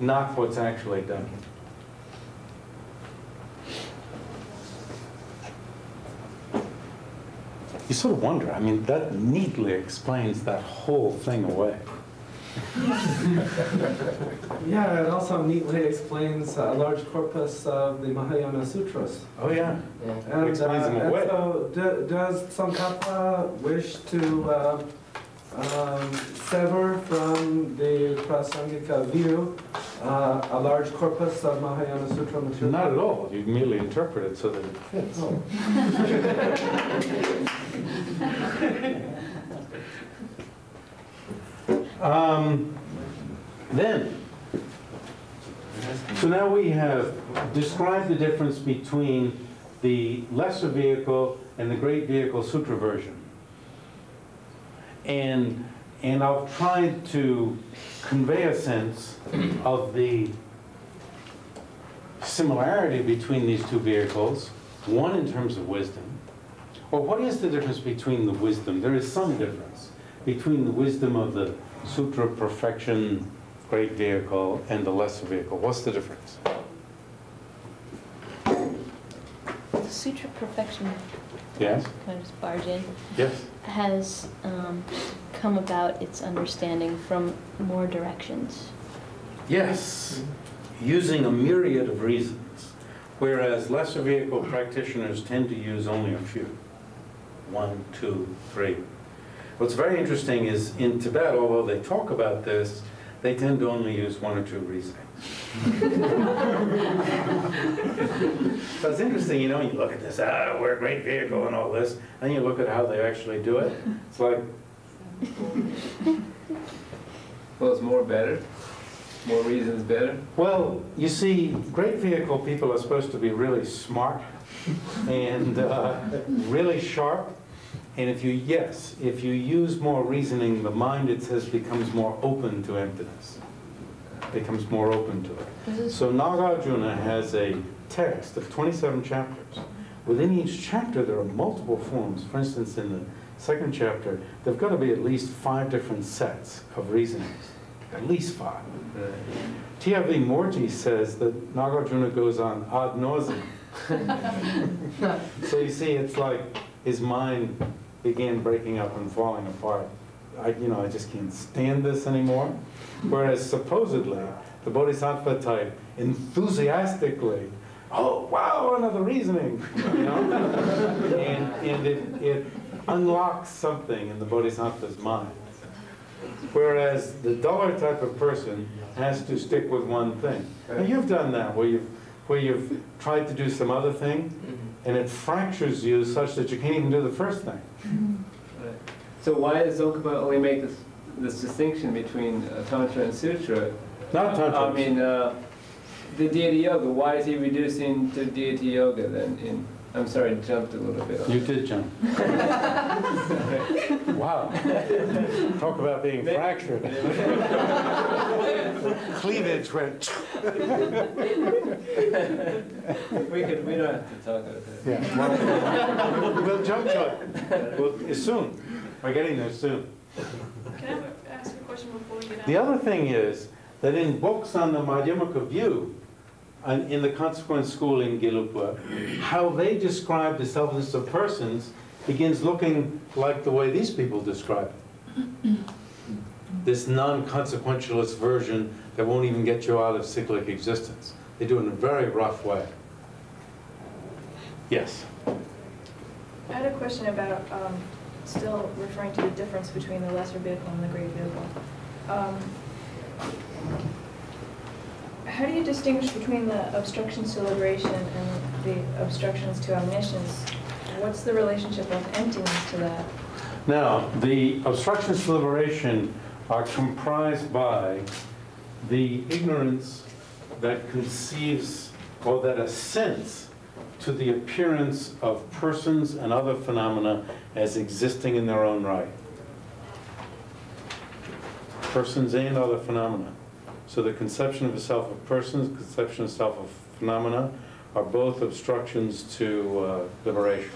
not what's actually done. You sort of wonder, I mean, that neatly explains that whole thing away. Yeah, it also neatly explains a large corpus of the Mahayana Sutras. Oh, yeah. Yeah. And, Explains uh, and so, do- does Tsongkhapa wish to uh, um, sever from the Prasangika view uh, a large corpus of Mahayana Sutra material? Not at all, you merely interpret it so that it fits. Oh. Um, Then, so now we have described the difference between the lesser vehicle and the great vehicle sutra version. And, and I've tried to convey a sense of the similarity between these two vehicles, one in terms of wisdom. Or what is the difference between the wisdom? There is some difference between the wisdom of the sutra perfection great vehicle and the lesser vehicle. What's the difference? The Sutra Perfection, Yes? can I just barge in, Yes? has um, come about its understanding from more directions. Yes, using a myriad of reasons, whereas lesser vehicle practitioners tend to use only a few. One, two, three. What's very interesting is in Tibet, although they talk about this, they tend to only use one or two reasonings. So it's interesting, you know, you look at this, ah, we're a great vehicle and all this, and you look at how they actually do it. It's like, Well, it's more better, more reasons better. Well, you see, great vehicle people are supposed to be really smart and uh, really sharp. And if you, yes, if you use more reasoning, the mind, it says, becomes more open to emptiness. Becomes more open to it. So Nagarjuna has a text of 27 chapters. Within each chapter, there are multiple forms. For instance, in the second chapter, there've got to be at least five different sets of reasonings. At least five. T.R.V. Murti says that Nagarjuna goes on ad nauseum. So you see, it's like his mind began breaking up and falling apart. I, you know, I just can't stand this anymore. Whereas supposedly, the Bodhisattva type enthusiastically, oh, wow, another reasoning, you know? And, and it, it unlocks something in the Bodhisattva's mind. Whereas the duller type of person has to stick with one thing. Now, you've done that, where you've, where you've tried to do some other thing, mm-hmm. and it fractures you such that you can't even do the first thing. Right. So why does Tsongkhapa only make this, this distinction between uh, Tantra and Sutra? Not Tantra. I mean, uh, the deity yoga, why is he reducing to deity yoga then in, I'm sorry, I jumped a little bit. You did jump. Wow. Talk about being fractured. Cleavage went. We could, we don't have to talk about that. Yeah, well, we'll jump to it. Well, soon. We're getting there soon. Can I ask a question before we get out? The other thing is that in books on the Madhyamaka view, and in the consequent school in Gelugpa, how they describe the selflessness of persons begins looking like the way these people describe it. This non-consequentialist version that won't even get you out of cyclic existence. They do it in a very rough way. Yes? I had a question about, um, still referring to the difference between the lesser vehicle and the great vehicle. Um, How do you distinguish between the obstructions to liberation and the obstructions to omniscience? What's the relationship of emptiness to that? Now, the obstructions to liberation are comprised by the ignorance that conceives or that assents to the appearance of persons and other phenomena as existing in their own right. Persons and other phenomena. So the conception of a self of persons, conception of self of phenomena are both obstructions to uh, liberation.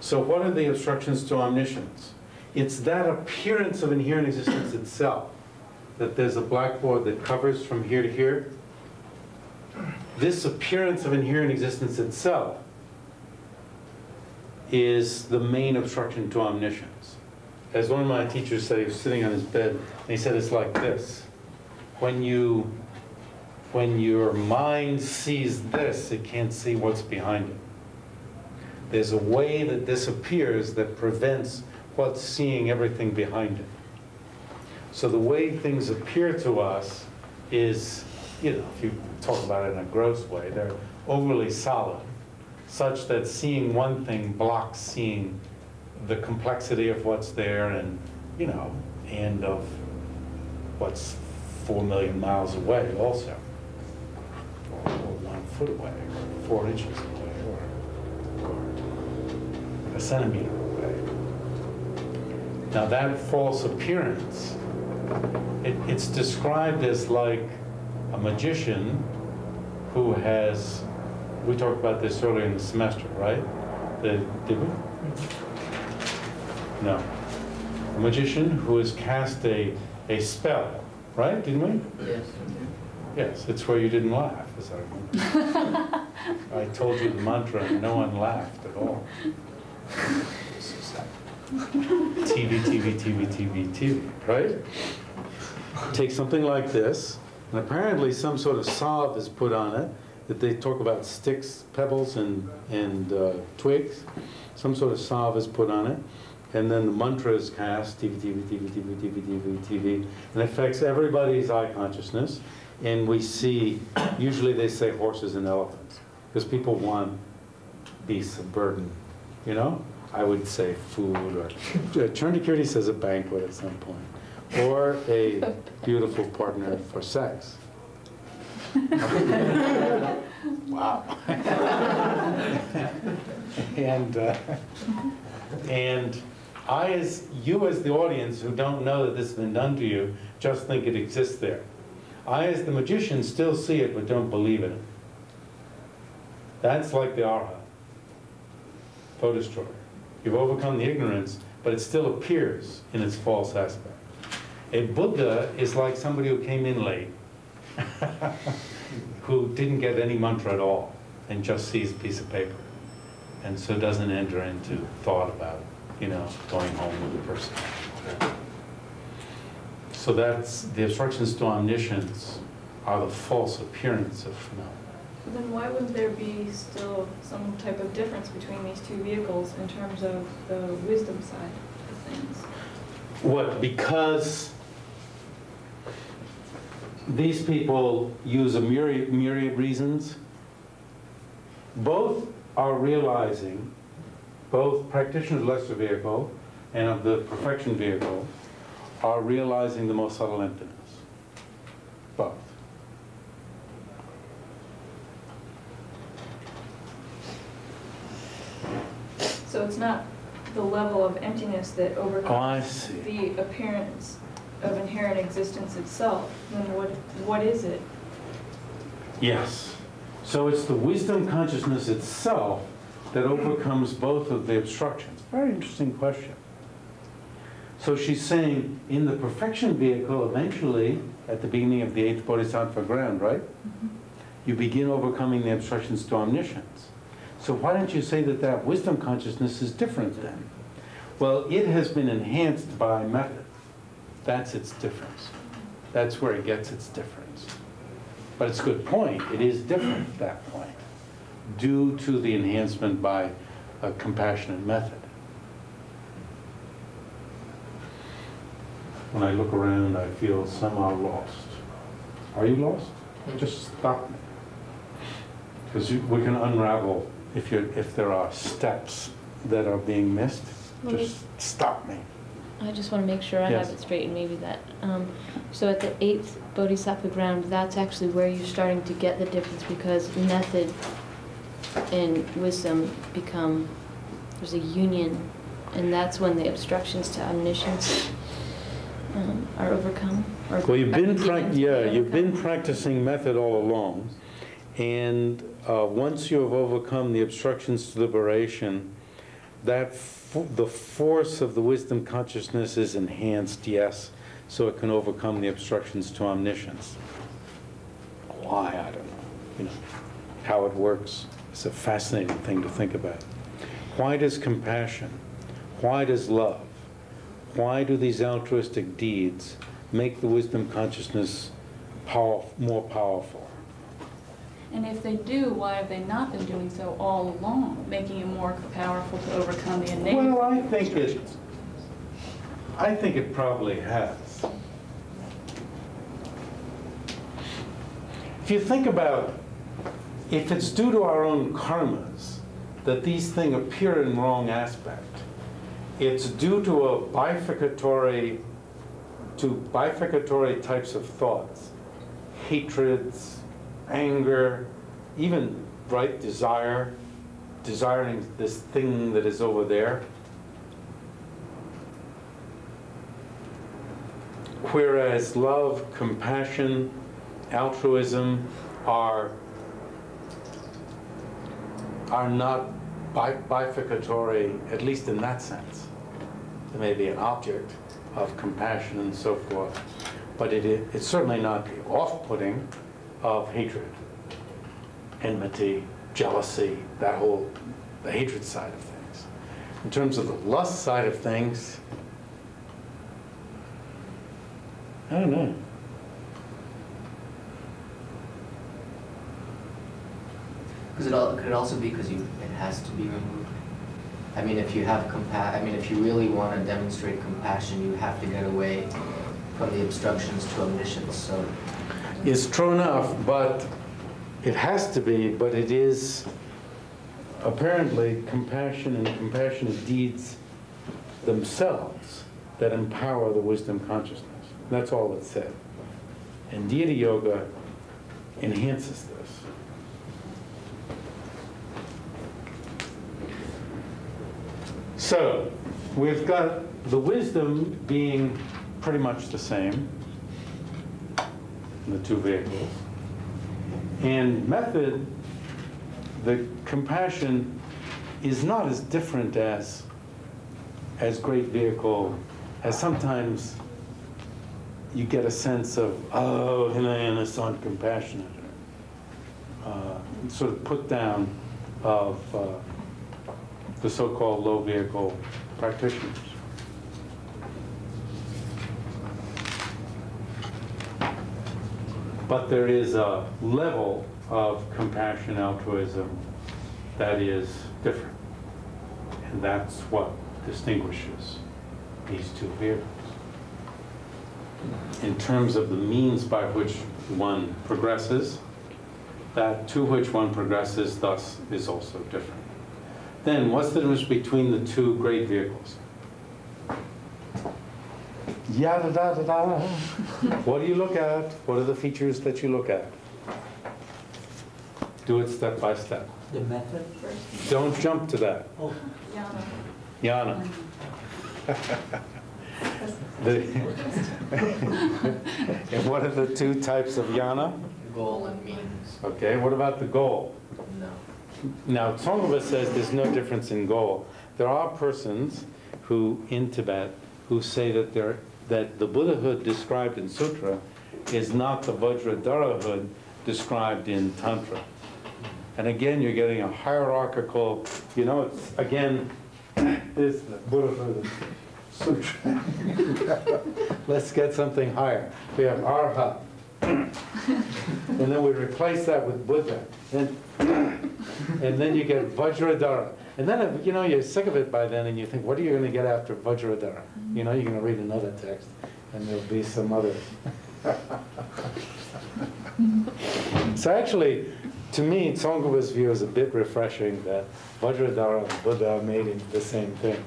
So what are the obstructions to omniscience? It's that appearance of inherent existence itself, that there's a blackboard that covers from here to here. This appearance of inherent existence itself is the main obstruction to omniscience. As one of my teachers said, he was sitting on his bed, and he said it's like this. When you, when your mind sees this, it can't see what's behind it. There's a way that this appears that prevents what's seeing everything behind it. So the way things appear to us is, you know, if you talk about it in a gross way, they're overly solid, such that seeing one thing blocks seeing the complexity of what's there and, you know, and of what's four million miles away also, or, or one foot away, or four inches away, or, or a centimeter away. Now that false appearance, it, it's described as like a magician who has, we talked about this earlier in the semester, right? The, did we? No. A magician who has cast a, a spell, right? Didn't we? Yes. Yes, it's where you didn't laugh, as I remember. I told you the mantra and no one laughed at all. TV, TV, TV, TV, TV, right? Take something like this, and apparently some sort of salve is put on it, that they talk about sticks, pebbles, and, and uh, twigs. Some sort of salve is put on it, and then the mantra is cast, TV, TV, TV, TV, TV, TV, TV, and it affects everybody's eye consciousness. And we see, usually they say horses and elephants, because people want beasts of burden, you know? I would say food, or, Charity says a banquet at some point, or a beautiful partner for sex. Wow. And, uh, and I, as, you as the audience who don't know that this has been done to you, just think it exists there. I, as the magician, still see it but don't believe in it. That's like the arhat, foe destroyer. You've overcome the ignorance, but it still appears in its false aspect. A Buddha is like somebody who came in late, who didn't get any mantra at all, and just sees a piece of paper, and so doesn't enter into thought about, you know, going home with the person. So that's, the obstructions to omniscience are the false appearance of phenomena. Then why wouldn't there be still some type of difference between these two vehicles in terms of the wisdom side of things? What, because these people use a myriad, myriad reasons? Both are realizing, both practitioners of lesser vehicle and of the perfection vehicle are realizing the most subtle emptiness. Both. So it's not the level of emptiness that Oh, overcomes see. the appearance of inherent existence itself, then what, what is it? Yes. So it's the wisdom consciousness itself that overcomes both of the obstructions. Very interesting question. So she's saying in the perfection vehicle, eventually, at the beginning of the eighth bodhisattva ground, right? Mm-hmm. You begin overcoming the obstructions to omniscience. So why don't you say that that wisdom consciousness is different then? Well, it has been enhanced by method. That's its difference. That's where it gets its difference. But it's a good point. It is different at that point, due to the enhancement by a compassionate method. When I look around, I feel somehow lost. Are you lost? Just stop me. Because we can unravel if you if there are steps that are being missed. Well, Just stop me. I just want to make sure I Yes. have it straight and maybe that, um, so at the eighth bodhisattva ground, that's actually where you're starting to get the difference because method and wisdom become, there's a union, and that's when the obstructions to omniscience um, are overcome. or Well, you've been, beginning prac- to be yeah, you've been practicing method all along. And uh, once you have overcome the obstructions to liberation, that the force of the wisdom consciousness is enhanced, yes, so it can overcome the obstructions to omniscience. Why, I don't know. You know, how it works. It's a fascinating thing to think about. Why does compassion, why does love, why do these altruistic deeds make the wisdom consciousness power, more powerful? And if they do, why have they not been doing so all along, making it more powerful to overcome the innate? Well, I think it, I think it probably has. If you think about, if it's due to our own karmas that these things appear in wrong aspect, it's due to a bifurcatory, to bifurcatory types of thoughts, hatreds, anger, even right desire, desiring this thing that is over there. Whereas love, compassion, altruism are, are not bi- bifurcatory, at least in that sense. There may be an object of compassion and so forth, but it, it's certainly not the off-putting of hatred, enmity, jealousy, that whole, the hatred side of things. In terms of the lust side of things, I don't know. Because it all, could it also be because it has to be removed? I mean, if you have compa, I mean, if you really want to demonstrate compassion, you have to get away from the obstructions to omniscience, so. It's true enough, but it has to be, but it is apparently compassion and compassionate deeds themselves that empower the wisdom consciousness. That's all it said. And deity yoga enhances this. So, we've got the wisdom being pretty much the same, in the two vehicles. And method, the compassion is not as different as, as great vehicle, as sometimes you get a sense of, oh, Hinayan's uncompassionate. Uh, sort of put down of uh, the so-called low vehicle practitioners. But there is a level of compassion, altruism that is different. And that's what distinguishes these two vehicles. In terms of the means by which one progresses, that to which one progresses thus is also different. Then, what's the difference between the two great vehicles? Yada da da da. What do you look at? What are the features that you look at? Do it step by step. The method? first. Don't jump to that. Oh, Yana. The- And what are the two types of yana? Goal and means, Okay, what about the goal? no. Now, Tsongkhapa says there's no difference in goal. There are persons who, in Tibet, who say that they're, that the Buddhahood described in Sutra is not the Vajradharahood described in Tantra. And again, you're getting a hierarchical, you know, it's, again, this Buddhahood Sutra. Let's get something higher. We have Arhat. And then we replace that with Buddha. And, and then you get Vajradhara. And then, uh, you know, you're sick of it by then and you think, what are you going to get after Vajradhara? You know, you're going to read another text and there'll be some other. so actually, to me, Tsongkhapa's view is a bit refreshing that Vajradhara and Buddha are made into the same thing.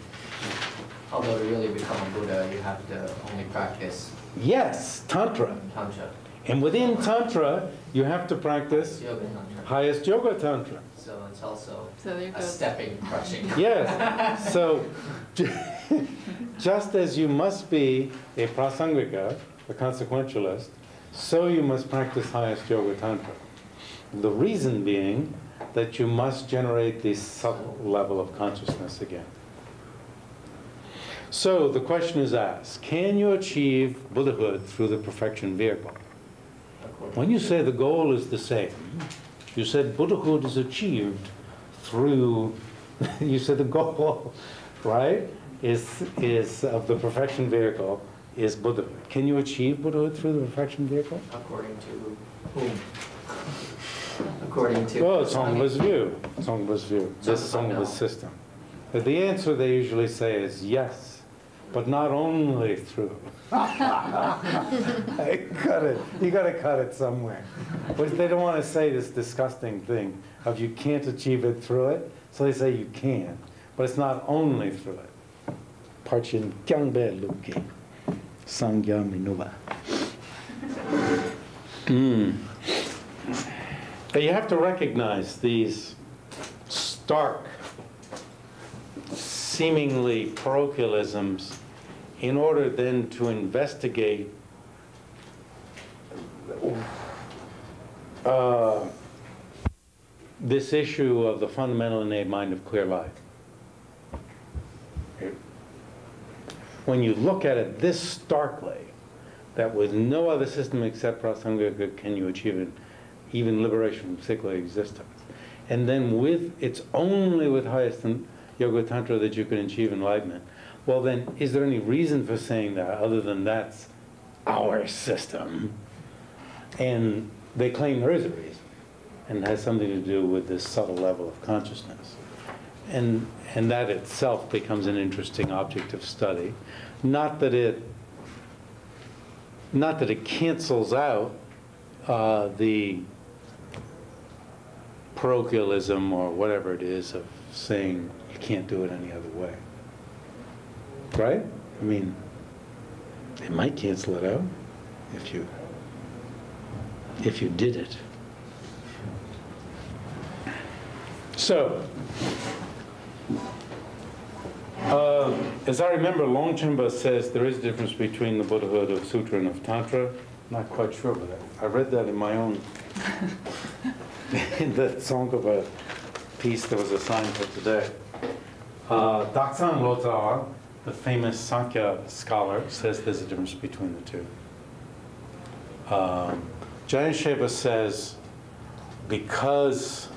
Although to really become a Buddha, you have to only practice Yes, Tantra. Tantra, And within Tantra, you have to practice Yoga highest yoga Tantra. So it's also So there a goes. stepping, crushing. Yes, so just as you must be a prasangika, a consequentialist, so you must practice highest yoga tantra. The reason being that you must generate this subtle level of consciousness again. So the question is asked, can you achieve Buddhahood through the perfection vehicle? When you say the goal is the same, you said Buddhahood is achieved through, you said the goal, right, is, is of the perfection vehicle is Buddhahood. Can you achieve Buddhahood through the perfection vehicle? According to whom? According to. Well, it's Songla's view, Songla's view, this no. System. But the answer they usually say is yes, but not only through. I cut it, you gotta cut it somewhere. But they don't wanna say this disgusting thing of you can't achieve it through it, so they say you can, but it's not only through it. Parchin kyangbe luki, sangya minuba. Hmm. But You have to recognize these stark, seemingly parochialisms in order then to investigate uh, this issue of the fundamental innate mind of clear light. When you look at it this starkly, that with no other system except Prasangika can you achieve it, even liberation from cyclic existence. And then with, it's only with highest in- Yoga Tantra that you can achieve enlightenment. Well then, is there any reason for saying that other than that's our system? And they claim there is a reason, and has something to do with this subtle level of consciousness. And, and that itself becomes an interesting object of study. Not that it, not that it cancels out uh, the parochialism or whatever it is of saying you can't do it any other way. Right? I mean, it might cancel it out if you if you did it. So, uh, as I remember, Longchenpa says there is a difference between the Buddhahood of Sutra and of Tantra. Not quite sure, but I I read that in my own, in the Tsongkhapa piece that was assigned for today. Uh, Daktsang Lotar, the famous Sakya scholar, says there's a difference between the two. Um, Jamyang Shayba says because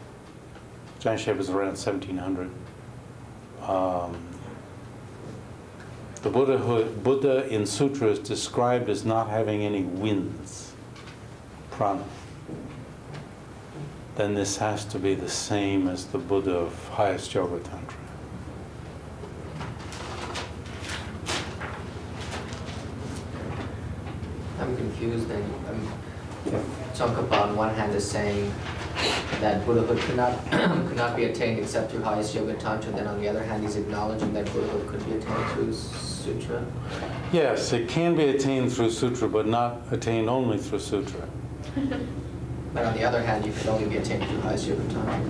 Jamyang Shayba is around 1700, um, the Buddhahood, Buddha in sutra is described as not having any winds, prana. Then this has to be the same as the Buddha of highest yoga tantra. I'm confused and um, Tsongkhapa on one hand is saying that Buddhahood could not, could not be attained except through highest yoga tantra, then on the other hand, he's acknowledging that Buddhahood could be attained through sutra. Yes, it can be attained through sutra, but not attained only through sutra. But on the other hand, you could only be attained through highest yoga tantra.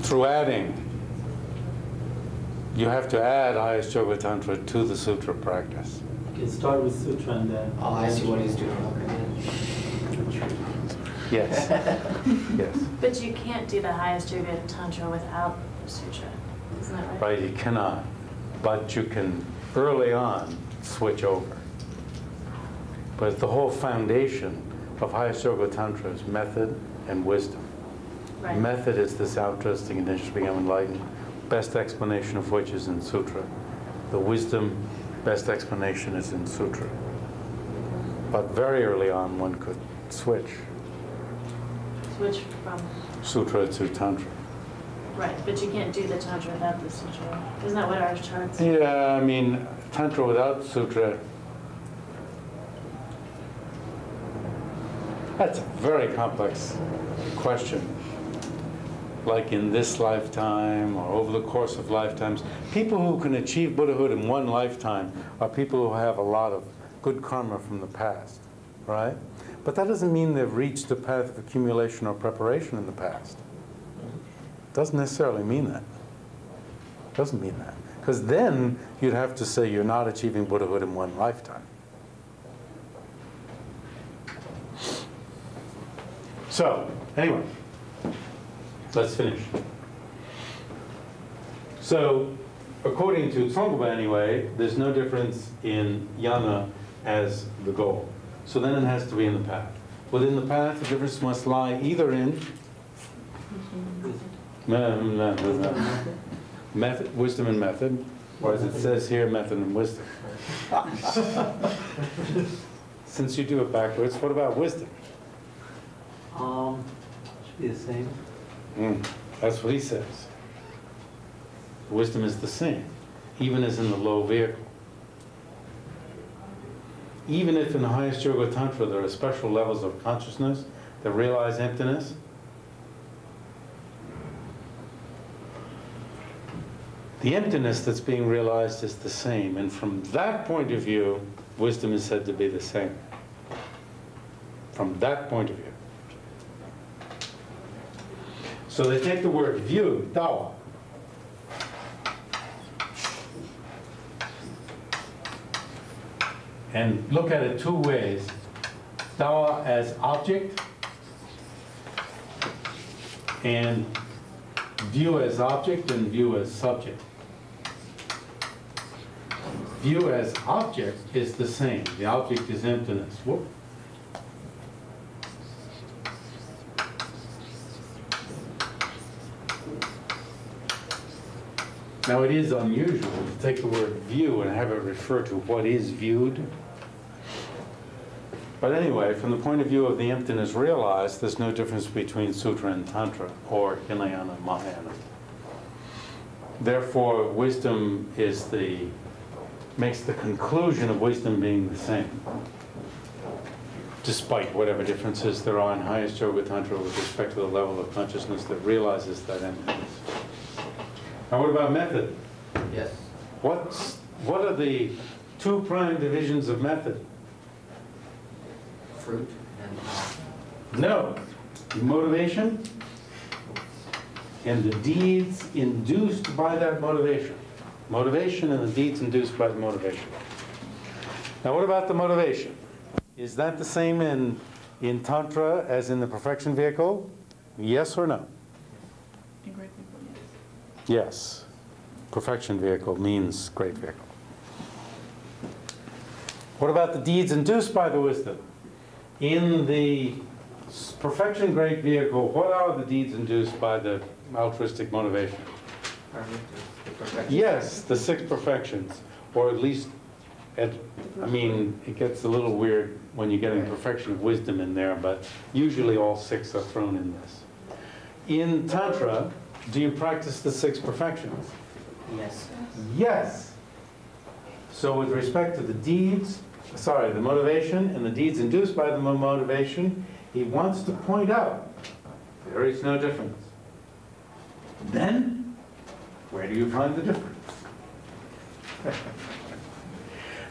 Through adding, you have to add highest yoga tantra to the sutra practice. You can start with sutra and then. Oh, I see what he's doing, okay. Yes, yes. But you can't do the highest yoga tantra without sutra, isn't that right? Right, you cannot, but you can early on switch over. But the whole foundation of highest yoga tantra is method and wisdom. Right. Method is this altruistic intention to become enlightened, best explanation of which is in sutra. The wisdom, best explanation is in sutra. But very early on, one could switch Switch from, sutra to tantra. right, but you can't do the tantra without the sutra. Isn't that what our charts? Yeah, I mean, tantra without sutra. That's a very complex question. Like in this lifetime or over the course of lifetimes, people who can achieve Buddhahood in one lifetime are people who have a lot of good karma from the past, right? But that doesn't mean they've reached the path of accumulation or preparation in the past. Doesn't necessarily mean that. Doesn't mean that. Because then you'd have to say you're not achieving Buddhahood in one lifetime. So, anyway, let's finish. So, according to Tsongkhapa anyway, there's no difference in yana as the goal. So then it has to be in the path. Within the path, the difference must lie either in method, wisdom and method, or as it says here, method and wisdom. Since you do it backwards, what about wisdom? Um, should be the same. Mm, That's what he says. Wisdom is the same, even as in the low vehicle. Even if in the highest Yoga Tantra there are special levels of consciousness that realize emptiness, the emptiness that's being realized is the same. And from that point of view, wisdom is said to be the same. From that point of view. So they take the word view, Dao, and look at it two ways. Dao as object and view as object and view as subject. View as object is the same. The object is emptiness. Whoop. Now, it is unusual to take the word view and have it refer to what is viewed. But anyway, from the point of view of the emptiness realized, there's no difference between Sutra and Tantra or Hinayana and Mahayana. Therefore, wisdom is the, makes the conclusion of wisdom being the same, despite whatever differences there are in highest Yoga Tantra with respect to the level of consciousness that realizes that emptiness. Now, what about method? Yes. What's, what are the two prime divisions of method? Fruit and No. Motivation and the deeds induced by that motivation. Motivation and the deeds induced by the motivation. Now, what about the motivation? Is that the same in, in Tantra as in the perfection vehicle? Yes or no? In great people, yes. Yes. Perfection vehicle means great vehicle. What about the deeds induced by the wisdom? In the perfection great vehicle, what are the deeds induced by the altruistic motivation? the. Yes, the six perfections, or at least, at, I mean, it gets a little weird when you're getting perfection of wisdom in there, but usually all six are thrown in this. In Tantra, do you practice the six perfections? Yes. Yes. So with respect to the deeds, sorry, the motivation and the deeds induced by the motivation, he wants to point out there is no difference. Then, where do you find the difference?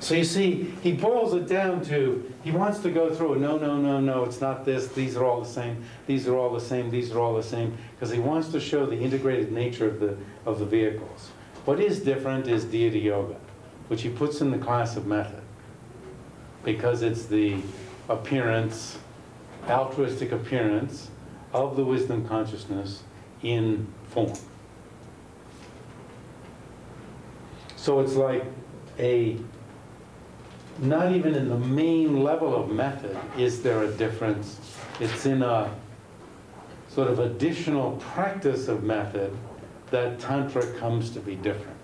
So you see, he boils it down to, he wants to go through, it. no, no, no, no, it's not this, these are all the same, these are all the same, these are all the same, because he wants to show the integrated nature of the, of the vehicles. What is different is deity yoga, which he puts in the class of method, because it's the appearance, altruistic appearance of the wisdom consciousness in form. So it's like a, not even in the main level of method is there a difference. It's in a sort of additional practice of method that Tantra comes to be different.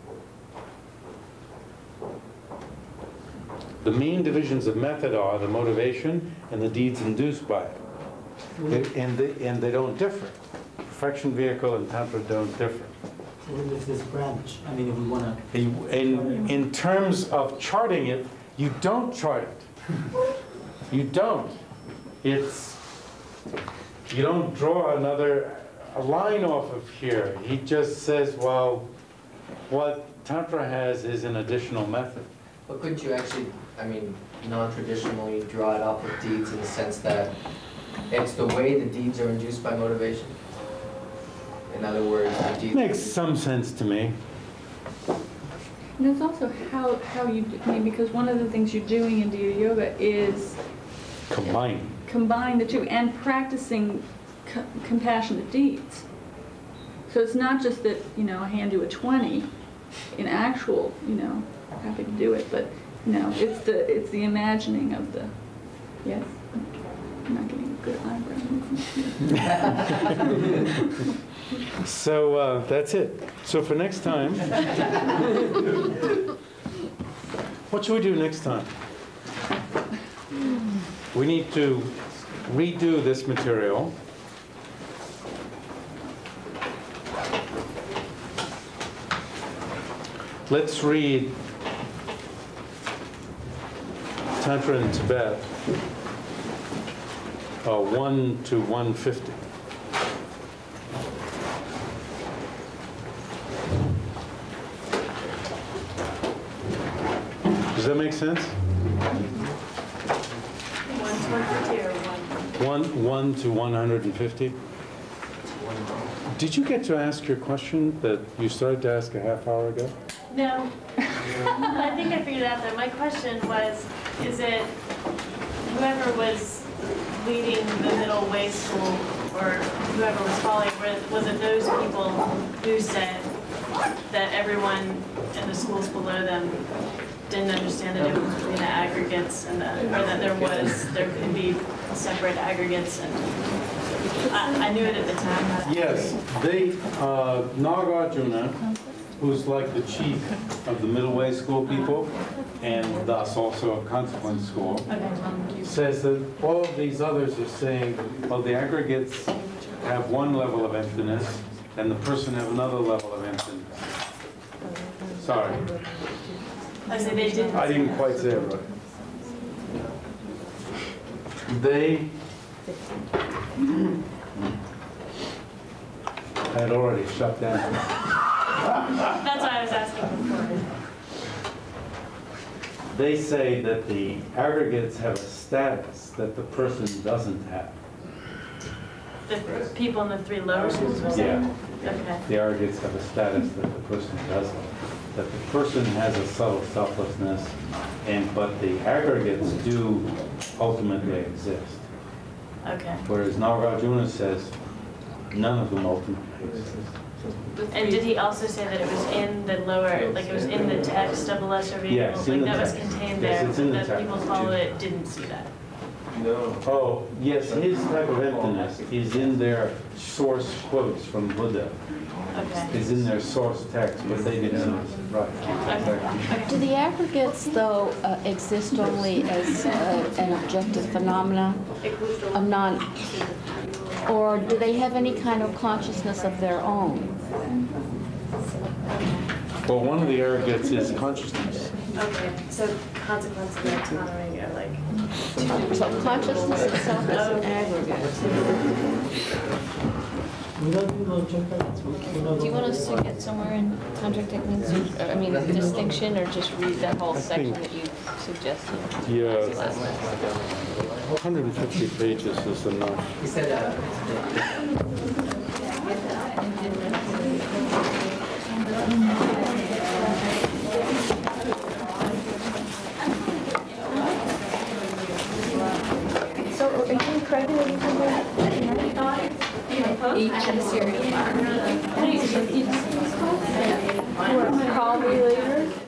The main divisions of method are the motivation and the deeds induced by it. And they, and they don't differ. Perfection vehicle and Tantra don't differ. So this branch, I mean, if we wanna, In, in terms of charting it, you don't chart it. You don't. It's, you don't draw another, a line off of here. He just says, well, what Tantra has is an additional method. But couldn't you actually, I mean, non-traditionally draw it off with deeds in the sense that it's the way the deeds are induced by motivation? In other words, the deeds. Makes some sense to me. And it's also how, how you, do- I mean, because one of the things you're doing in Deity Yoga is Combine. combine the two and practicing co- compassionate deeds. So it's not just that, you know, I hand you a 20, in actual, you know, happy to do it, but, you know, it's the, it's the imagining of the, yes? I'm not getting a good eyebrow movement. So uh, that's it. So for next time, what should we do next time? We need to redo this material. Let's read Tantra in Tibet, uh, 1 to 150. That make sense? One one? To 150? Did you get to ask your question that you started to ask a half hour ago? No. I think I figured out though. My question was, is it whoever was leading the middle way school or whoever was following, was it those people who said that everyone in the schools below them didn't understand the difference between the aggregates and the, or that there was, there could be separate aggregates and I, I knew it at the time. Yes, they, uh, Nagarjuna, who's like the chief of the middle way school people, and thus also a consequence school, says that all of these others are saying, well, the aggregates have one level of emptiness, and the person have another level of emptiness. Sorry, I they didn't. I didn't quite say it right. They had already shut down. That's why I was asking before. They say that the aggregates have a status that the person doesn't have. The people in the three lower schools Yeah. Okay. The aggregates have a status that the person doesn't. That the person has a subtle selflessness, and, but the aggregates do ultimately exist. Okay. Whereas Nagarjuna says, none of them ultimately exist. And did he also say that it was in the lower, like it was in the text of the lesser vehicle? Yes, in the Like that was text. contained Yes, there, it's in the that text. people follow it didn't see that? No. Oh, yes, his type of emptiness is in their source quotes from Buddha, Okay. is in their source text, but they didn't know. Right. Okay. Do the aggregates, though, uh, exist only as uh, an objective phenomena of non, or do they have any kind of consciousness of their own? Well, one of the aggregates is consciousness. Okay, so consequence of autonomy are like two different. So consciousness itself is an aggregate. Do you want us to get somewhere in tantric techniques, or, I mean, distinction, or just read that whole section that you suggested? Yeah, 150 pages is enough. He said, uh, So are you credited Each series? Call me later.